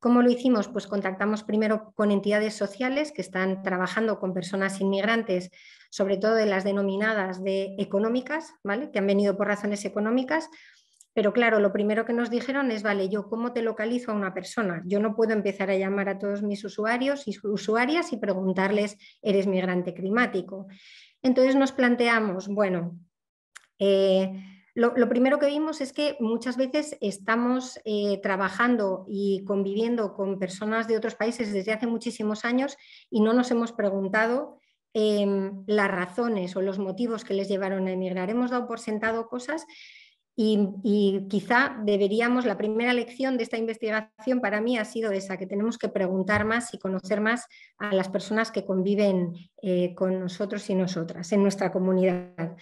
¿Cómo lo hicimos? Pues contactamos primero con entidades sociales que están trabajando con personas inmigrantes, sobre todo de las denominadas de económicas, ¿vale? que han venido por razones económicas. Pero claro, lo primero que nos dijeron es, vale, yo cómo te localizo a una persona. Yo no puedo empezar a llamar a todos mis usuarios y usuarias y preguntarles, ¿eres migrante climático? Entonces nos planteamos, bueno, eh, lo, primero que vimos es que muchas veces estamos eh, trabajando y conviviendo con personas de otros países desde hace muchísimos años y no nos hemos preguntado em, las razones o los motivos que les llevaron a emigrar. Hemos dado por sentado cosas y, quizá deberíamos, la primera lección de esta investigación para mí ha sido esa, que tenemos que preguntar más y conocer más a las personas que conviven eh, con nosotros y nosotras en nuestra comunidad.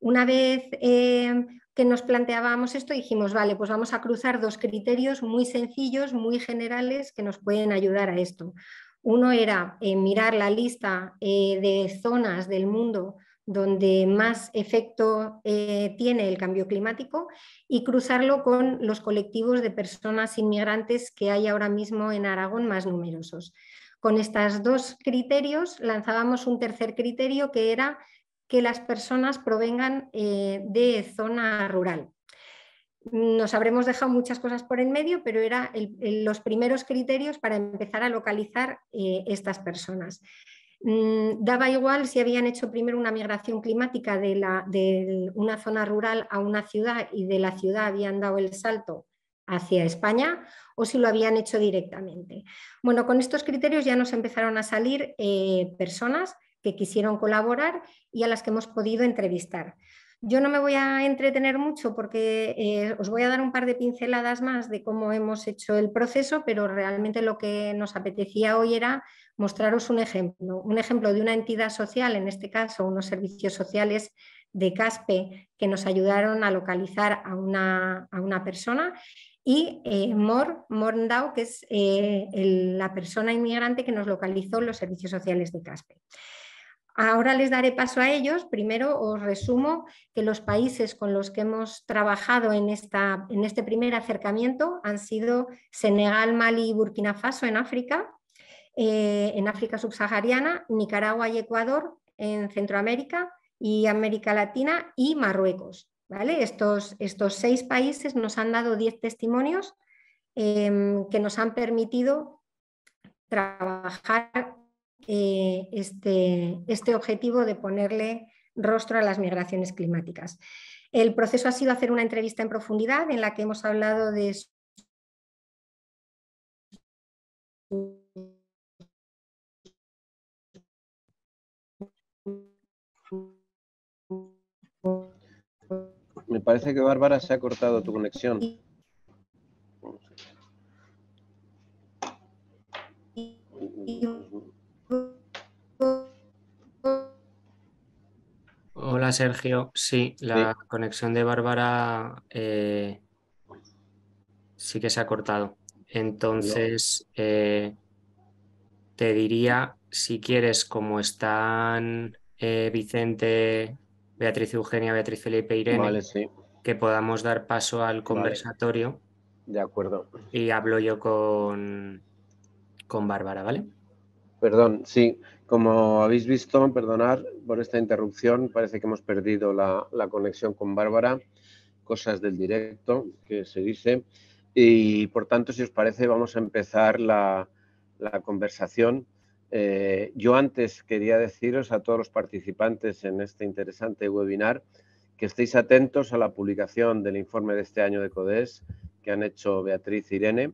Una vez eh, que nos planteábamos esto, dijimos, vale, pues vamos a cruzar dos criterios muy sencillos, muy generales, que nos pueden ayudar a esto. Uno era eh, mirar la lista eh, de zonas del mundo donde más efecto tiene el cambio climático y cruzarlo con los colectivos de personas inmigrantes que hay ahora mismo en Aragón más numerosos. Con estos dos criterios lanzábamos un tercer criterio que era que las personas provengan eh, de zona rural. Nos habremos dejado muchas cosas por en medio, pero eran los primeros criterios para empezar a localizar eh, estas personas. Mm, daba igual si habían hecho primero una migración climática de, una zona rural a una ciudad y de la ciudad habían dado el salto hacia España o si lo habían hecho directamente. Bueno, con estos criterios ya nos empezaron a salir eh, personas que quisieron colaborar y a las que hemos podido entrevistar. Yo no me voy a entretener mucho porque eh, os voy a dar un par de pinceladas más de cómo hemos hecho el proceso, pero realmente lo que nos apetecía hoy era mostraros un ejemplo, un ejemplo de una entidad social, en este caso unos servicios sociales de CASPE que nos ayudaron a localizar a una, a una persona y eh, Mor, Morndau, que es eh, la persona inmigrante que nos localizó los servicios sociales de CASPE. Ahora les daré paso a ellos. Primero os resumo que los países con los que hemos trabajado en, esta, en este primer acercamiento han sido Senegal, Mali y Burkina Faso en África, eh, en África subsahariana, Nicaragua y Ecuador en Centroamérica y América Latina y Marruecos. ¿vale? Estos, estos seis países nos han dado diez testimonios em, que nos han permitido trabajar eh, este, este objetivo de ponerle rostro a las migraciones climáticas. El proceso ha sido hacer una entrevista en profundidad en la que hemos hablado de Me parece que Bárbara se ha cortado tu conexión. Hola Sergio, sí, la conexión de Bárbara eh, sí que se ha cortado. Entonces, eh, te diría, si quieres, como están eh, Vicente, Beatriz Eugenia, Beatriz Felipe Irene, que podamos dar paso al conversatorio. De acuerdo. Y hablo yo con, con Bárbara, ¿vale? Perdón, sí, como habéis visto, perdonar por esta interrupción, parece que hemos perdido la, conexión con Bárbara, cosas del directo que se dice, y por tanto, si os parece, vamos a empezar la, conversación. Eh, yo antes quería deciros a todos los participantes en este interesante webinar que estéis atentos a la publicación del informe de este año de CODES que han hecho Beatriz e Irene.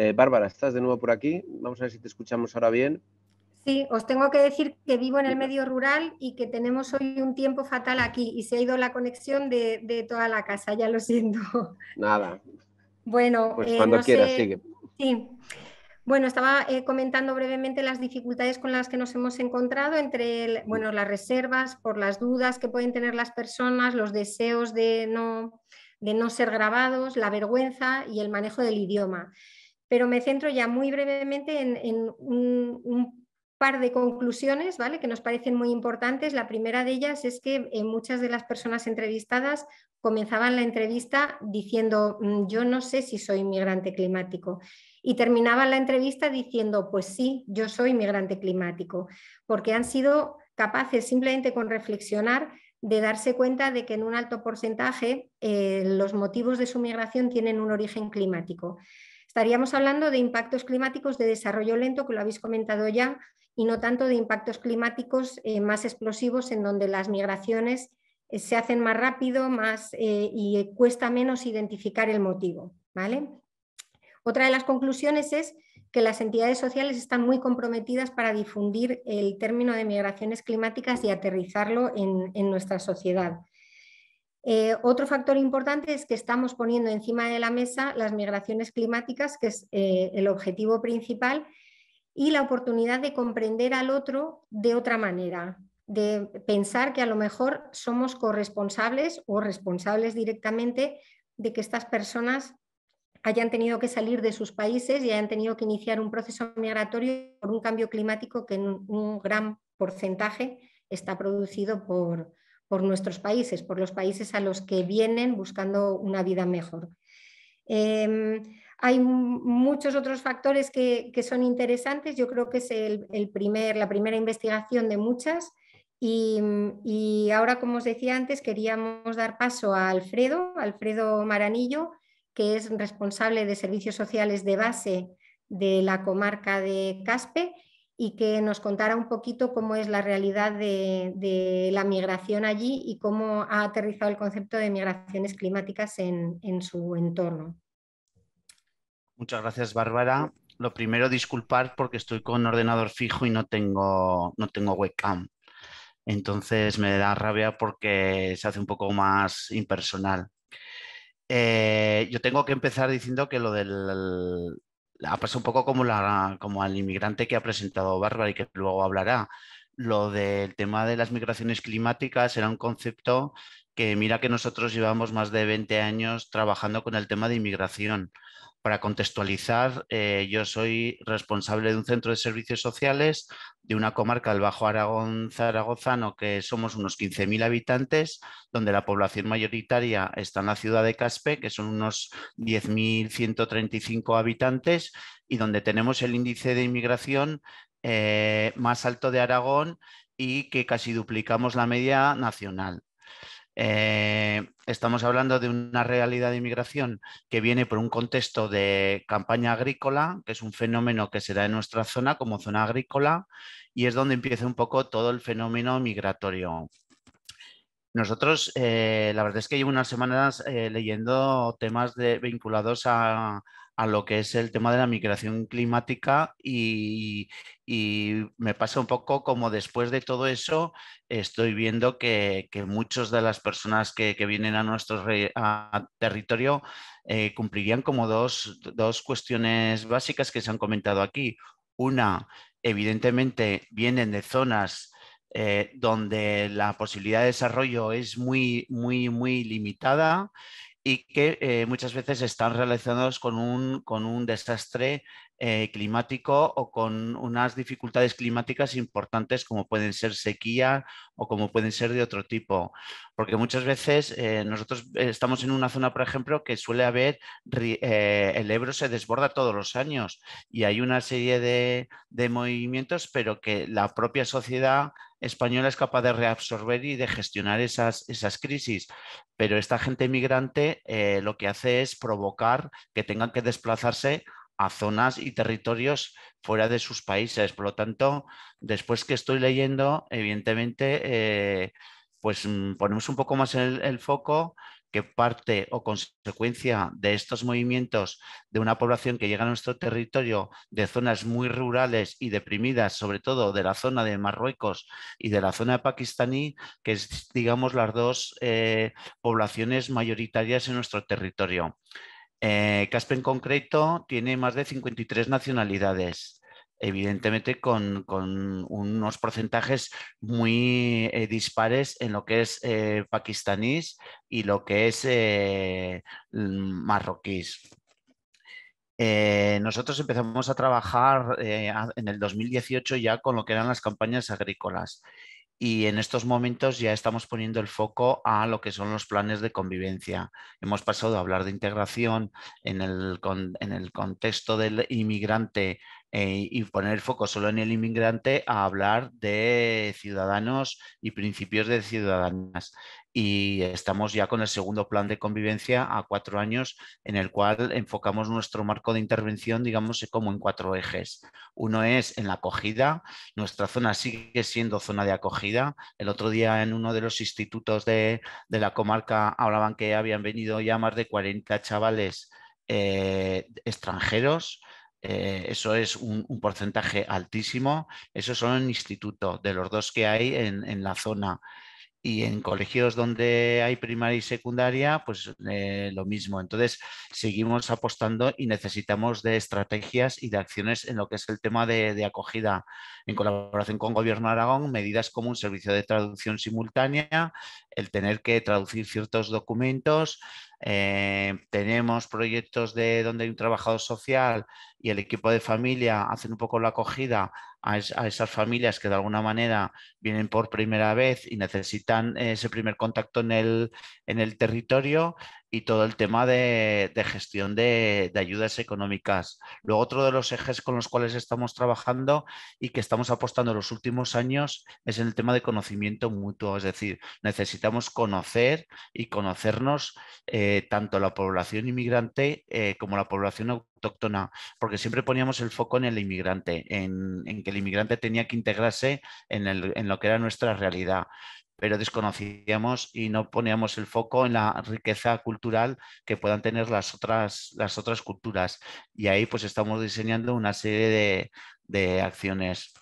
Eh, Bárbara, ¿estás de nuevo por aquí? Vamos a ver si te escuchamos ahora bien. Sí, os tengo que decir que vivo en el medio rural y que tenemos hoy un tiempo fatal aquí y se ha ido la conexión de, toda la casa, ya lo siento. Nada. Bueno, pues eh, cuando quieras, sigue. Sí. Bueno, estaba eh, comentando brevemente las dificultades con las que nos hemos encontrado entre bueno, las reservas, por las dudas que pueden tener las personas, los deseos de no, de no ser grabados, la vergüenza y el manejo del idioma. Pero me centro ya muy brevemente en, un par de conclusiones ¿vale? que nos parecen muy importantes. La primera de ellas es que eh, muchas de las personas entrevistadas comenzaban la entrevista diciendo mm, yo no sé si soy migrante climático y terminaban la entrevista diciendo pues sí, yo soy migrante climático, porque han sido capaces simplemente con reflexionar de darse cuenta de que en un alto porcentaje eh, los motivos de su migración tienen un origen climático. Estaríamos hablando de impactos climáticos de desarrollo lento, que lo habéis comentado ya, y no tanto de impactos climáticos eh, más explosivos en donde las migraciones eh, se hacen más rápido más, eh, y cuesta menos identificar el motivo. ¿vale? Otra de las conclusiones es que las entidades sociales están muy comprometidas para difundir el término de migraciones climáticas y aterrizarlo en, nuestra sociedad. Otro factor importante es que estamos poniendo encima de la mesa las migraciones climáticas, que es el objetivo principal, y la oportunidad de comprender al otro de otra manera, de pensar que a lo mejor somos corresponsables o responsables directamente de que estas personas hayan tenido que salir de sus países y hayan tenido que iniciar un proceso migratorio por un cambio climático que en un gran porcentaje está producido por, por nuestros países, por los países a los que vienen buscando una vida mejor. Em, hay muchos otros factores que, son interesantes. Yo creo que es el, primer, la primera investigación de muchas. Y, ahora, como os decía antes, queríamos dar paso a Alfredo, Alfredo Maranillo, que es responsable de servicios sociales de base de la comarca de Caspe y que nos contara un poquito cómo es la realidad de, la migración allí y cómo ha aterrizado el concepto de migraciones climáticas en su entorno. Muchas gracias, Bárbara. Lo primero, disculpar porque estoy con ordenador fijo y no tengo, no tengo webcam. Entonces me da rabia porque se hace un poco más impersonal. Eh, yo tengo que empezar diciendo que lo del... Ha pasado un poco como, la, como al inmigrante que ha presentado Bárbara y que luego hablará. Lo del tema de las migraciones climáticas era un concepto que mira que nosotros llevamos más de 20 años trabajando con el tema de inmigración para contextualizar, eh, yo soy responsable de un centro de servicios sociales de una comarca del Bajo Aragón zaragozano que somos unos 15.000 habitantes, donde la población mayoritaria está en la ciudad de Caspe, que son unos 10.135 habitantes, y donde tenemos el índice de inmigración eh, más alto de Aragón y que casi duplicamos la media nacional. Eh, estamos hablando de una realidad de inmigración que viene por un contexto de campaña agrícola, que es un fenómeno que se da en nuestra zona como zona agrícola y es donde empieza un poco todo el fenómeno migratorio. Nosotros, eh, la verdad es que llevo unas semanas eh, leyendo temas vinculados a, a lo que es el tema de la migración climática y, me pasa un poco como después de todo eso estoy viendo que, que muchas de las personas que, vienen a nuestro territorio eh, cumplirían como dos, dos cuestiones básicas que se han comentado aquí. Una, evidentemente vienen de zonas eh, donde la posibilidad de desarrollo es muy, muy, muy limitada y que eh, muchas veces están relacionados con un, con un desastre eh, climático o con unas dificultades climáticas importantes como pueden ser sequía o como pueden ser de otro tipo. Porque muchas veces eh, nosotros estamos en una zona, por ejemplo, que suele haber, el Ebro se desborda todos los años y hay una serie de, de movimientos, pero que la propia sociedad española es capaz de reabsorber y de gestionar esas, esas crisis. Pero esta gente migrante eh, lo que hace es provocar que tengan que desplazarse a zonas y territorios fuera de sus países. Por lo tanto, después que estoy leyendo, evidentemente, eh, pues mm, ponemos un poco más el foco que parte o consecuencia de estos movimientos de una población que llega a nuestro territorio de zonas muy rurales y deprimidas, sobre todo de la zona de Marruecos y de la zona de pakistaní, que es, digamos, las dos eh, poblaciones mayoritarias en nuestro territorio. Eh, Caspe en concreto tiene más de 53 nacionalidades evidentemente con, unos porcentajes muy eh, dispares en lo que es eh, y lo que es eh, marroquíes. nosotros empezamos a trabajar en el 2018 ya con lo que eran las campañas agrícolas y en estos momentos ya estamos poniendo el foco a lo que son los planes de convivencia. Hemos pasado a hablar de integración en el, en el contexto del inmigrante eh, y poner el foco solo en el inmigrante a hablar de ciudadanos y principios de ciudadanas. Y estamos ya con el segundo plan de convivencia a cuatro años en el cual enfocamos nuestro marco de intervención, digamos, como en cuatro ejes. Uno es en la acogida. Nuestra zona sigue siendo zona de acogida. El otro día en uno de los institutos de, la comarca hablaban que habían venido ya más de 40 chavales eh, extranjeros eh, eso es un, porcentaje altísimo. Eso son en instituto, de los dos que hay en, la zona. Y en colegios donde hay primaria y secundaria, pues eh, lo mismo. Entonces, seguimos apostando y necesitamos de estrategias y de acciones en lo que es el tema de, acogida, en colaboración con Gobierno Aragón, medidas como un servicio de traducción simultánea, el tener que traducir ciertos documentos, eh, tenemos proyectos de donde hay un trabajador social y el equipo de familia hacen un poco la acogida a, esas familias que de alguna manera vienen por primera vez y necesitan ese primer contacto en el, en el territorio y todo el tema de, gestión de, ayudas económicas. Luego, otro de los ejes con los cuales estamos trabajando y que estamos apostando los últimos años es en el tema de conocimiento mutuo, es decir, necesitamos conocer y conocernos eh, tanto la población inmigrante eh, como la población autóctona, porque siempre poníamos el foco en el inmigrante, en, que el inmigrante tenía que integrarse en lo que era nuestra realidad pero desconocíamos y no poníamos el foco en la riqueza cultural que puedan tener las otras, las otras culturas. Y ahí pues estamos diseñando una serie de, acciones.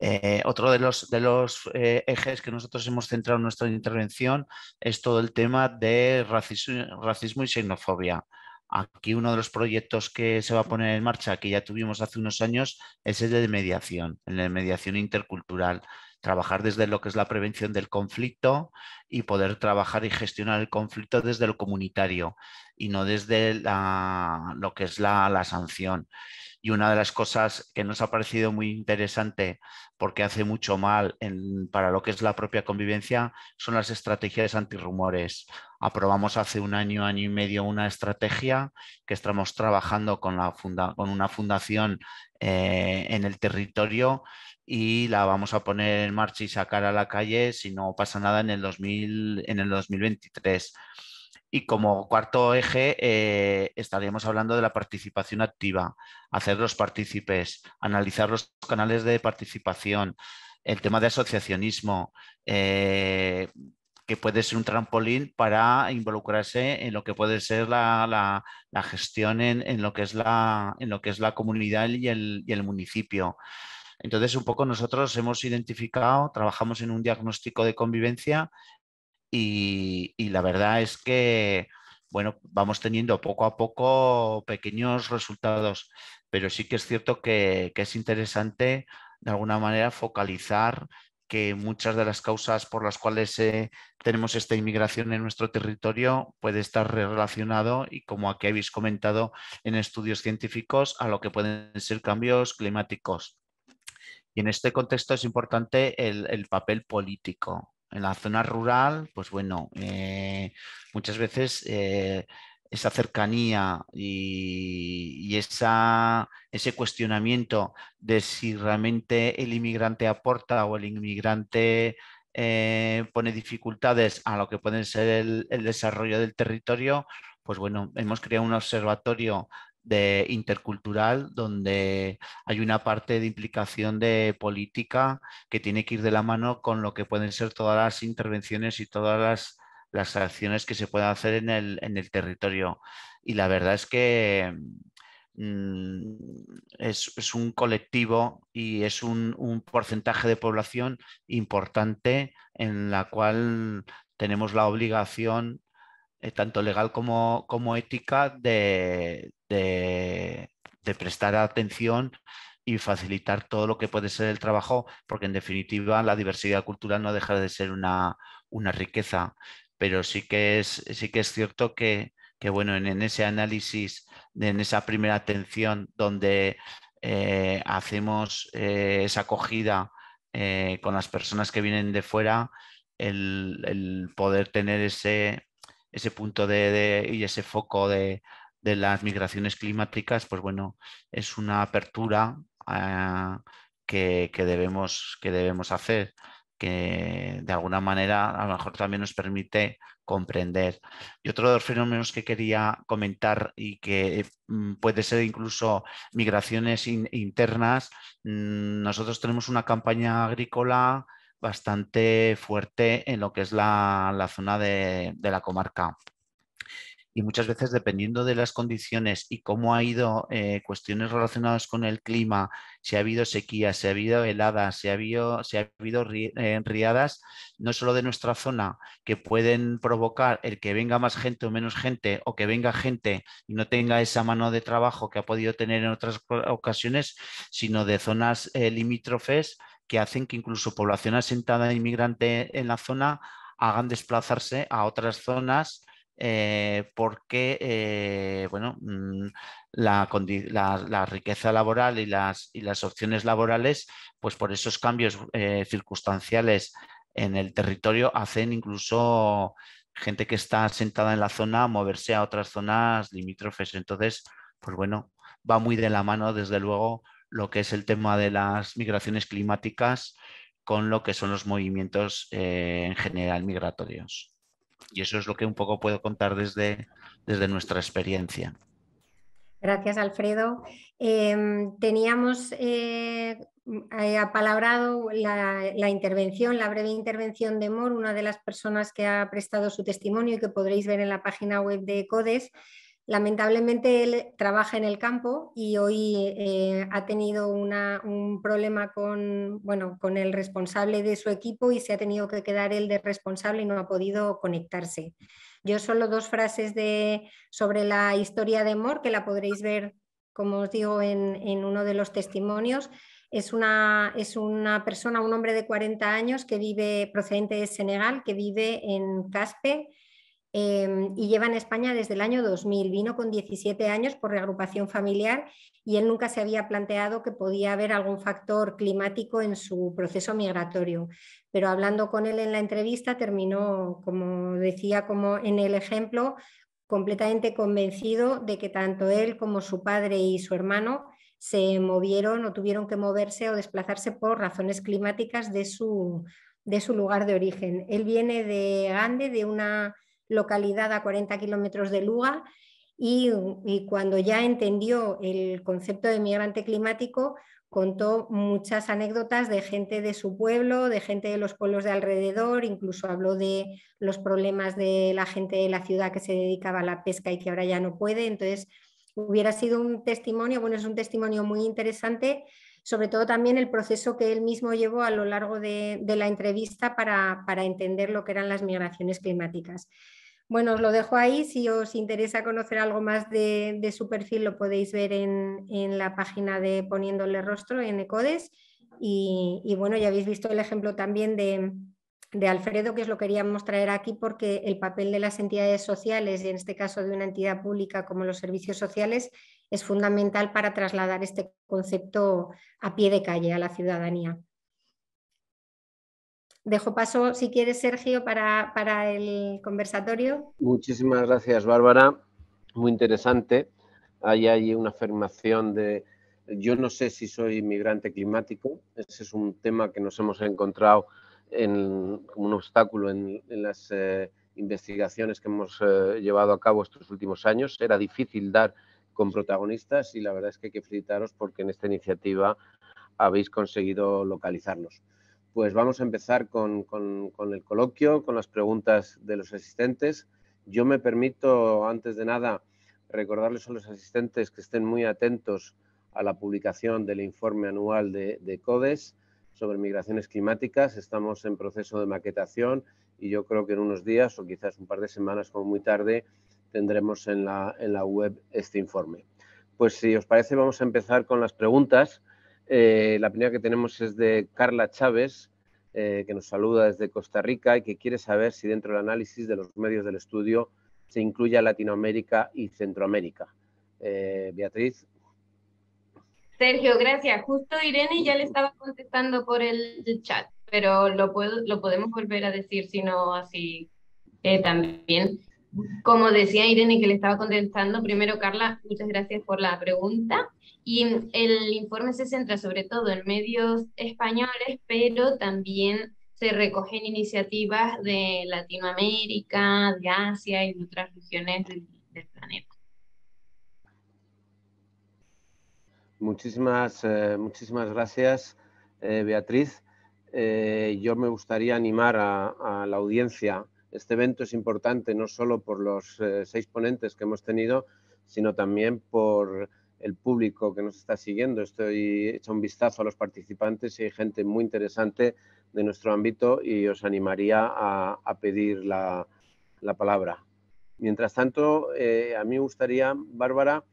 Eh, otro de los, de los eh, ejes que nosotros hemos centrado en nuestra intervención es todo el tema de racismo, racismo y xenofobia. Aquí uno de los proyectos que se va a poner en marcha, que ya tuvimos hace unos años, es el de mediación, el de mediación intercultural trabajar desde lo que es la prevención del conflicto y poder trabajar y gestionar el conflicto desde lo comunitario y no desde lo que es la, sanción. Y una de las cosas que nos ha parecido muy interesante porque hace mucho mal para lo que es la propia convivencia son las estrategias antirrumores. Aprobamos hace un año, año y medio una estrategia que estamos trabajando con, la con una fundación eh, en el territorio y la vamos a poner en marcha y sacar a la calle si no pasa nada en el, 2000, en el 2023. Y como cuarto eje eh, estaríamos hablando de la participación activa, hacer los partícipes, analizar los canales de participación, el tema de asociacionismo, eh, que puede ser un trampolín para involucrarse en lo que puede ser la, gestión en, lo que es la, en lo que es la comunidad y el, y el municipio. Entonces, un poco nosotros hemos identificado, trabajamos en un diagnóstico de convivencia y, la verdad es que, bueno, vamos teniendo poco a poco pequeños resultados, pero sí que es cierto que, es interesante de alguna manera focalizar que muchas de las causas por las cuales eh, tenemos esta inmigración en nuestro territorio puede estar relacionado y como aquí habéis comentado en estudios científicos a lo que pueden ser cambios climáticos. Y en este contexto es importante el, papel político. En la zona rural, pues bueno, eh, muchas veces eh, esa cercanía y, ese cuestionamiento de si realmente el inmigrante aporta o el inmigrante eh, pone dificultades a lo que puede ser el, desarrollo del territorio, pues bueno, hemos creado un observatorio de intercultural donde hay una parte de implicación de política que tiene que ir de la mano con lo que pueden ser todas las intervenciones y todas las las acciones que se pueden hacer en el, territorio. Y la verdad es que mm, es, un colectivo y es un, porcentaje de población importante en la cual tenemos la obligación, tanto legal como, como ética, de, prestar atención y facilitar todo lo que puede ser el trabajo, porque en definitiva la diversidad cultural no deja de ser una, una riqueza. Pero sí que es, sí que es cierto que, bueno, en, ese análisis, en esa primera atención donde eh, hacemos eh, esa acogida eh, con las personas que vienen de fuera, el, poder tener ese, ese punto de, y ese foco de, las migraciones climáticas, pues bueno, es una apertura que, debemos, que debemos hacer que de alguna manera a lo mejor también nos permite comprender. Y otro de los fenómenos que quería comentar y que mm, puede ser incluso migraciones internas, mm, nosotros tenemos una campaña agrícola bastante fuerte en lo que es la, zona de la comarca. Y muchas veces dependiendo de las condiciones y cómo ha ido eh, cuestiones relacionadas con el clima, si ha habido sequía, si ha habido heladas, si ha habido, si ha habido eh, riadas, no solo de nuestra zona, que pueden provocar el que venga más gente o menos gente, o que venga gente y no tenga esa mano de trabajo que ha podido tener en otras ocasiones, sino de zonas eh, limítrofes que hacen que incluso población asentada inmigrante en la zona hagan desplazarse a otras zonas eh, porque eh, bueno, mm, la, riqueza laboral y las, y las, opciones laborales, pues por esos cambios eh, circunstanciales en el territorio hacen incluso gente que está sentada en la zona moverse a otras zonas limítrofes. Entonces, pues bueno, va muy de la mano, desde luego, lo que es el tema de las migraciones climáticas con lo que son los movimientos en general migratorios. Y eso es lo que un poco puedo contar desde, desde nuestra experiencia. Gracias, Alfredo. Em, teníamos eh, eh, apalabrado la, la, intervención, la breve intervención de Mor, una de las personas que ha prestado su testimonio y que podréis ver en la página web de CODES. Lamentablemente él trabaja en el campo y hoy eh, ha tenido un problema con, bueno, con el responsable de su equipo y se ha tenido que quedar él de responsable y no ha podido conectarse. Yo solo dos frases de, sobre la historia de Mor, que la podréis ver, como os digo, en, en uno de los testimonios. Es una, es una, persona, un hombre de 40 años que vive, procedente de Senegal, que vive en Caspe, Em, y lleva en España desde el año 2000. Vino con 17 años por reagrupación familiar y él nunca se había planteado que podía haber algún factor climático en su proceso migratorio. Pero hablando con él en la entrevista terminó, como decía, como en el ejemplo, completamente convencido de que tanto él como su padre y su hermano se movieron o tuvieron que moverse o desplazarse por razones climáticas de su, de su lugar de origen. Él viene de Gande, de una localidad a 40 kilómetros de Luga y, cuando ya entendió el concepto de migrante climático, contó muchas anécdotas de gente de su pueblo, de gente de los pueblos de alrededor, incluso habló de los problemas de la gente de la ciudad que se dedicaba a la pesca y que ahora ya no puede. Entonces, hubiera sido un testimonio, bueno, es un testimonio muy interesante, sobre todo también el proceso que él mismo llevó a lo largo de, la entrevista para, para entender lo que eran las migraciones climáticas. Bueno, os lo dejo ahí. Si os interesa conocer algo más de, su perfil, lo podéis ver en, la página de Poniéndole Rostro en ECODES. y, bueno, ya habéis visto el ejemplo también de, de Alfredo, que os lo queríamos traer aquí porque el papel de las entidades sociales, y en este caso de una entidad pública como los servicios sociales, es fundamental para trasladar este concepto a pie de calle a la ciudadanía. Dejo paso, si quieres, Sergio, para, para el conversatorio. Muchísimas gracias, Bárbara. Muy interesante. Ahí hay una afirmación de yo no sé si soy inmigrante climático. Ese es un tema que nos hemos encontrado como un obstáculo en, las eh, investigaciones que hemos eh, llevado a cabo estos últimos años. Era difícil dar con protagonistas y la verdad es que hay que felicitaros porque en esta iniciativa habéis conseguido localizarnos. Pues vamos a empezar con, el coloquio, con las preguntas de los asistentes. Yo me permito, antes de nada, recordarles a los asistentes que estén muy atentos a la publicación del informe anual de, de CODES sobre migraciones climáticas. Estamos en proceso de maquetación y yo creo que en unos días o quizás un par de semanas como muy tarde tendremos en la web este informe. Pues si os parece vamos a empezar con las preguntas. Eh, la primera que tenemos es de Carla Chávez, eh, que nos saluda desde Costa Rica y que quiere saber si dentro del análisis de los medios del estudio se incluye Latinoamérica y Centroamérica. Eh, Beatriz. Sergio, gracias. Justo Irene ya le estaba contestando por el chat, pero lo, podemos volver a decir, si no así también. Como decía Irene que le estaba contestando, primero Carla, muchas gracias por la pregunta. Y el informe se centra sobre todo en medios españoles, pero también se recogen iniciativas de Latinoamérica, de Asia y de otras regiones del planeta. Muchísimas, eh, muchísimas gracias, eh, Beatriz. Eh, yo me gustaría animar a, la audiencia. Este evento es importante no solo por los seis ponentes que hemos tenido, sino también por el público que nos está siguiendo. Estoy hecho un vistazo a los participantes y hay gente muy interesante de nuestro ámbito y os animaría a, pedir la, la, palabra. Mientras tanto, a mí me gustaría, Bárbara,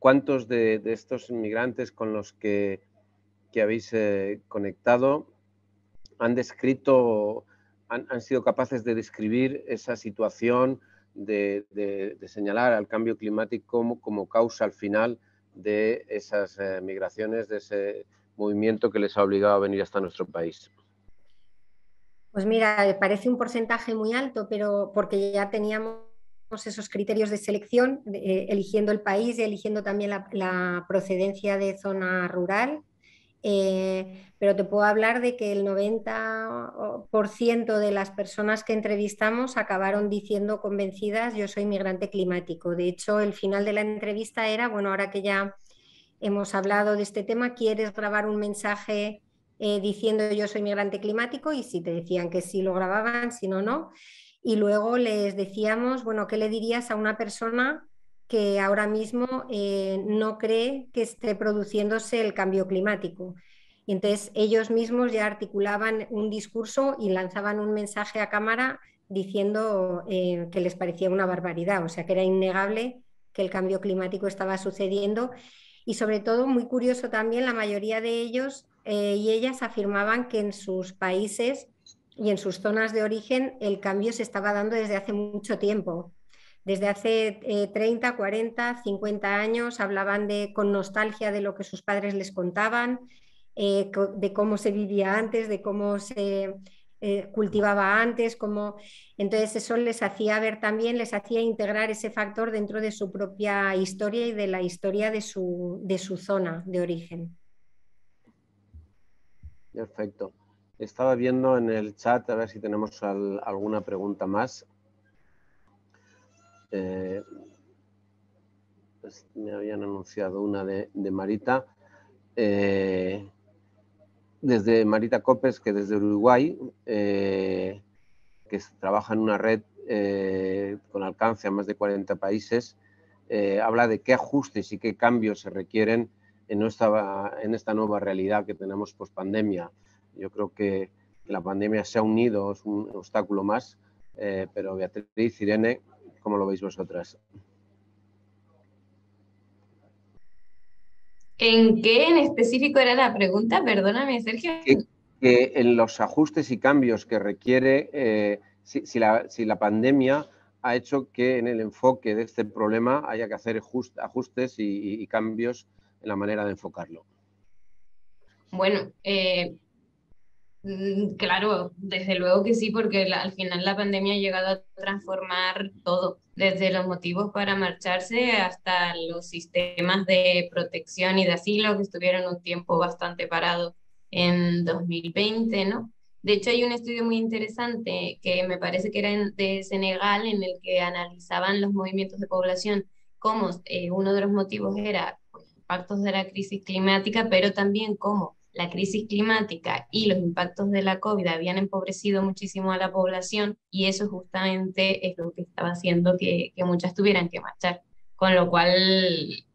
¿Cuántos de, estos inmigrantes con los que, habéis eh, conectado han descrito, han, sido capaces de describir esa situación, de, señalar al cambio climático como, causa al final de esas eh, migraciones, de ese movimiento que les ha obligado a venir hasta nuestro país? Pues mira, parece un porcentaje muy alto, pero porque ya teníamos esos criterios de selección, eh, eligiendo el país eligiendo también la, procedencia de zona rural. Eh, pero te puedo hablar de que el 90% de las personas que entrevistamos acabaron diciendo convencidas, yo soy migrante climático. De hecho, el final de la entrevista era, bueno, ahora que ya hemos hablado de este tema, ¿quieres grabar un mensaje eh, diciendo yo soy migrante climático? Y si te decían que sí lo grababan, si no, no y luego les decíamos, bueno, ¿qué le dirías a una persona que ahora mismo eh, no cree que esté produciéndose el cambio climático? Entonces ellos mismos ya articulaban un discurso y lanzaban un mensaje a cámara diciendo eh, que les parecía una barbaridad, o sea que era innegable que el cambio climático estaba sucediendo y sobre todo muy curioso también la mayoría de ellos eh, y ellas afirmaban que en sus países y en sus zonas de origen el cambio se estaba dando desde hace mucho tiempo. Desde hace 30, 40, 50 años hablaban de, con nostalgia de lo que sus padres les contaban, eh, de cómo se vivía antes, de cómo se eh, cultivaba antes, cómo... entonces eso les hacía ver también, les hacía integrar ese factor dentro de su propia historia y de la historia de su, de su zona de origen. Perfecto. Estaba viendo en el chat a ver si tenemos alguna pregunta más. Eh, pues me habían anunciado una de, Marita. Eh, desde Marita Copes, que desde Uruguay, eh, que trabaja en una red con alcance a más de 40 países, habla de qué ajustes y qué cambios se requieren en, en esta nueva realidad que tenemos post pandemia. Yo creo que la pandemia se ha unido, es un obstáculo más, pero Beatriz, Irene, ¿cómo lo veis vosotras? ¿En qué en específico era la pregunta? Perdóname, Sergio. Que, en los ajustes y cambios que requiere, eh, si, la, pandemia ha hecho que en el enfoque de este problema haya que hacer ajustes y, cambios en la manera de enfocarlo. Bueno, eh, claro, desde luego que sí, porque al final la pandemia ha llegado a transformar todo desde los motivos para marcharse hasta los sistemas de protección y de asilo que estuvieron un tiempo bastante parados en 2020, ¿no? De hecho, hay un estudio muy interesante que me parece que era de Senegal en el que analizaban los movimientos de población como eh, uno de los motivos era pues, impactos de la crisis climática, pero también como la crisis climática y los impactos de la COVID habían empobrecido muchísimo a la población y eso justamente es lo que estaba haciendo que, muchas tuvieran que marchar. Con lo cual,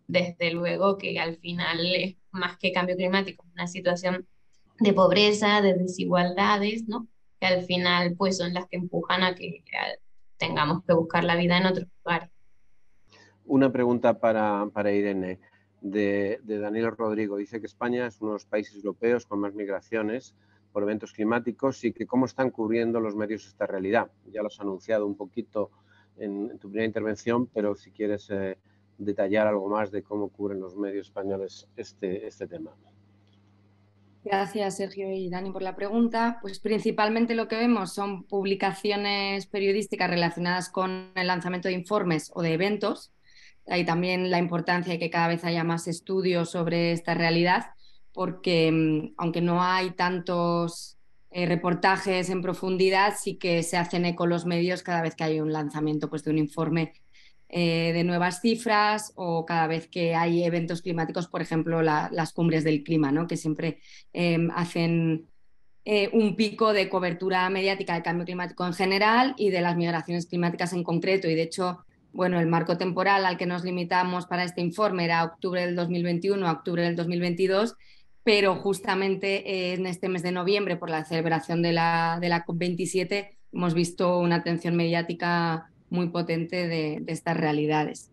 desde luego que al final es más que cambio climático, una situación de pobreza, de desigualdades, ¿no? Que al final pues son las que empujan a que tengamos que buscar la vida en otros lugares. Una pregunta para, para Irene de, Daniel Rodrigo. Dice que España es uno de los países europeos con más migraciones por eventos climáticos y que cómo están cubriendo los medios esta realidad. Ya lo has anunciado un poquito en, tu primera intervención, pero si quieres eh, detallar algo más de cómo cubren los medios españoles este, este tema. Gracias, Sergio y Dani, por la pregunta. Pues principalmente lo que vemos son publicaciones periodísticas relacionadas con el lanzamiento de informes o de eventos hay también la importancia de que cada vez haya más estudios sobre esta realidad, porque mm, aunque no hay tantos eh, reportajes en profundidad, sí que se hacen eco los medios cada vez que hay un lanzamiento pues, de un informe eh, de nuevas cifras o cada vez que hay eventos climáticos, por ejemplo, las cumbres del clima, ¿no? que siempre em, hacen eh, un pico de cobertura mediática del cambio climático en general y de las migraciones climáticas en concreto. Y de hecho, bueno, el marco temporal al que nos limitamos para este informe era octubre del 2021 a octubre del 2022, pero justamente en este mes de noviembre, por la celebración de la, de la COP27, hemos visto una atención mediática muy potente de, estas realidades.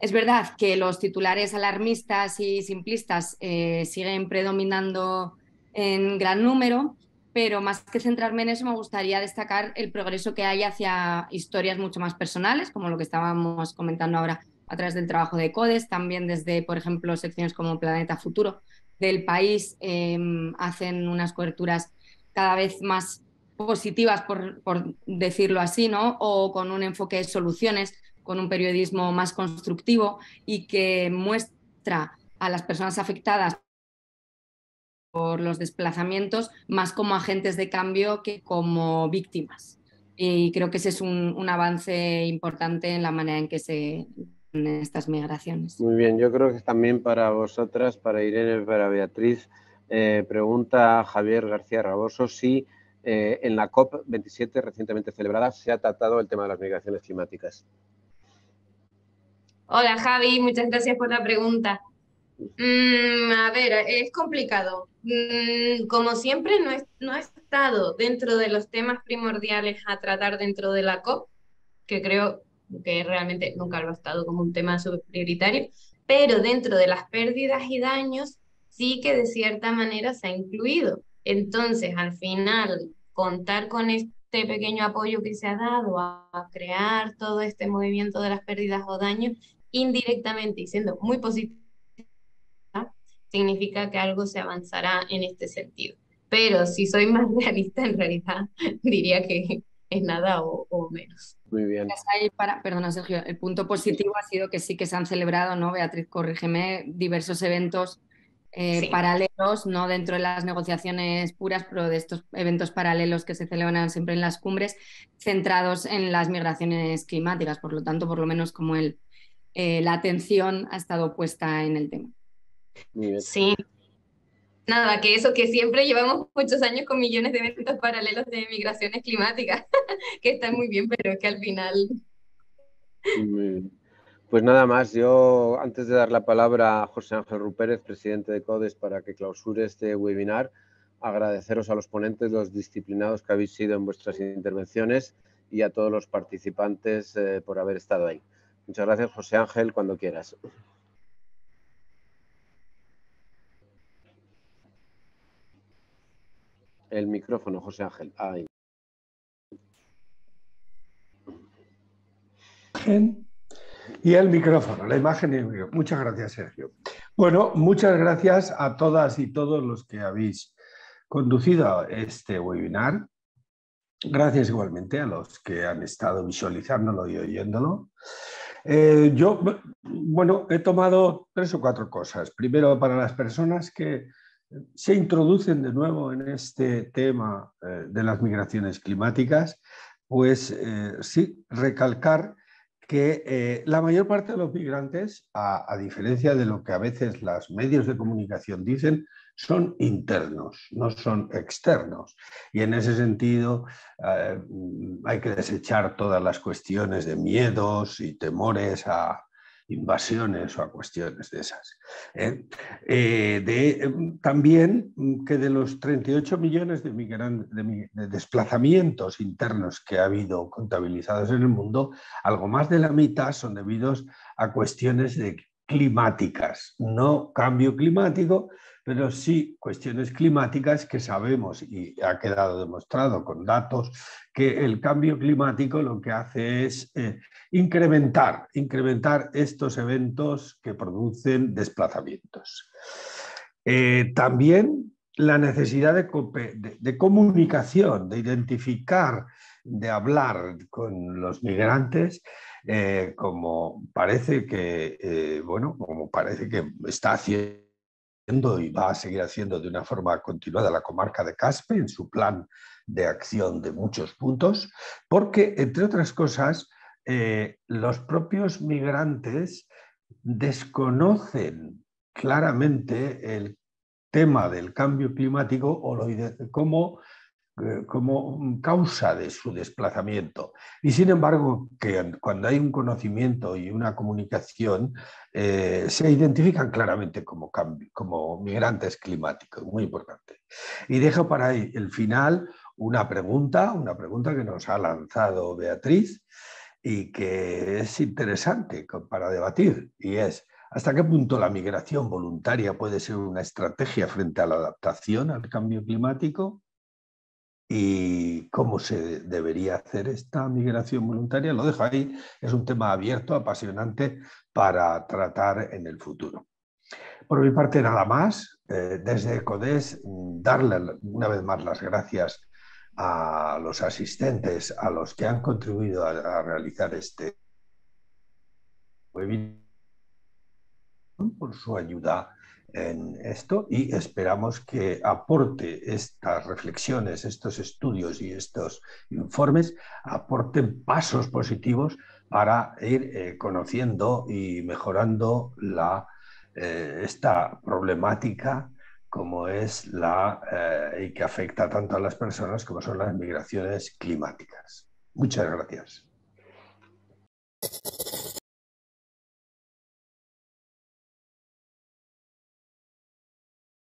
Es verdad que los titulares alarmistas y simplistas eh, siguen predominando en gran número, pero más que centrarme en eso, me gustaría destacar el progreso que hay hacia historias mucho más personales, como lo que estábamos comentando ahora a través del trabajo de CODES, también desde, por ejemplo, secciones como Planeta Futuro del país em, hacen unas coberturas cada vez más positivas, por, por, decirlo así, ¿no? o con un enfoque de soluciones, con un periodismo más constructivo y que muestra a las personas afectadas por los desplazamientos más como agentes de cambio que como víctimas. Y creo que ese es un, avance importante en la manera en que se en estas migraciones. Muy bien, yo creo que también para vosotras, para Irene, para Beatriz, eh, pregunta Javier García Raboso si eh, en la COP27 recientemente celebrada se ha tratado el tema de las migraciones climáticas. Hola Javi, muchas gracias por la pregunta. Mm, a ver, es complicado. Mm, como siempre, no, es, no ha estado dentro de los temas primordiales a tratar dentro de la COP, que creo que realmente nunca lo ha estado como un tema prioritario, pero dentro de las pérdidas y daños sí que de cierta manera se ha incluido. Entonces, al final, contar con este pequeño apoyo que se ha dado a crear todo este movimiento de las pérdidas o daños, indirectamente y siendo muy positivo significa que algo se avanzará en este sentido. Pero si soy más [LAUGHS] realista, en realidad [LAUGHS] diría que es nada o, menos. Muy bien. Para, perdona, Sergio, el punto positivo ha sido que sí que se han celebrado, ¿no? Beatriz, corrígeme, diversos eventos eh, paralelos, no dentro de las negociaciones puras, pero de estos eventos paralelos que se celebran siempre en las cumbres, centrados en las migraciones climáticas. Por lo tanto, por lo menos como el, eh, la atención ha estado puesta en el tema. Sí. Nada, que eso, que siempre llevamos muchos años con millones de eventos paralelos de migraciones climáticas, [LAUGHS] que están muy bien, pero que al final... Pues nada más, yo antes de dar la palabra a José Ángel Rupérez, presidente de CODES, para que clausure este webinar, agradeceros a los ponentes, los disciplinados que habéis sido en vuestras intervenciones y a todos los participantes eh, por haber estado ahí. Muchas gracias, José Ángel, cuando quieras. El micrófono, José Ángel. Ahí. Y el micrófono, la imagen y el micrófono. Muchas gracias, Sergio. Bueno, muchas gracias a todas y todos los que habéis conducido este webinar. Gracias igualmente a los que han estado visualizándolo y oyéndolo. Eh, yo, bueno, he tomado tres o cuatro cosas. Primero, para las personas que se introducen de nuevo en este tema eh, de las migraciones climáticas, pues eh, sí, recalcar que la mayor parte de los migrantes, a, diferencia de lo que a veces los medios de comunicación dicen, son internos, no son externos. Y en ese sentido eh, hay que desechar todas las cuestiones de miedos y temores a invasiones o a cuestiones de esas. ¿eh? Eh, también que de los 38 millones de, de desplazamientos internos que ha habido contabilizados en el mundo, algo más de la mitad son debidos a cuestiones de climáticas, no cambio climático, pero sí cuestiones climáticas que sabemos y ha quedado demostrado con datos que el cambio climático lo que hace es eh, incrementar, incrementar estos eventos que producen desplazamientos. Eh, también la necesidad de, comunicación, de identificar, de hablar con los migrantes, eh, como parece que, bueno, como parece que está haciendo y va a seguir haciendo de una forma continuada la comarca de Caspe en su plan de acción de muchos puntos, porque, entre otras cosas, eh, los propios migrantes desconocen claramente el tema del cambio climático o lo, cómo como causa de su desplazamiento. Y sin embargo, que cuando hay un conocimiento y una comunicación, eh, se identifican claramente como, como migrantes climáticos, muy importante. Y dejo para el final una pregunta, una pregunta que nos ha lanzado Beatriz y que es interesante para debatir, y es, ¿hasta qué punto la migración voluntaria puede ser una estrategia frente a la adaptación al cambio climático? Y cómo se debería hacer esta migración voluntaria. Lo dejo ahí, es un tema abierto, apasionante para tratar en el futuro. Por mi parte, nada más. Eh, desde CODES, darle una vez más las gracias a los asistentes, a los que han contribuido a, a realizar este webinar, por su ayuda en esto y esperamos que aporte estas reflexiones, estos estudios y estos informes, aporten pasos positivos para ir eh, conociendo y mejorando la, eh, esta problemática como es la eh, y que afecta tanto a las personas como son las migraciones climáticas. Muchas gracias.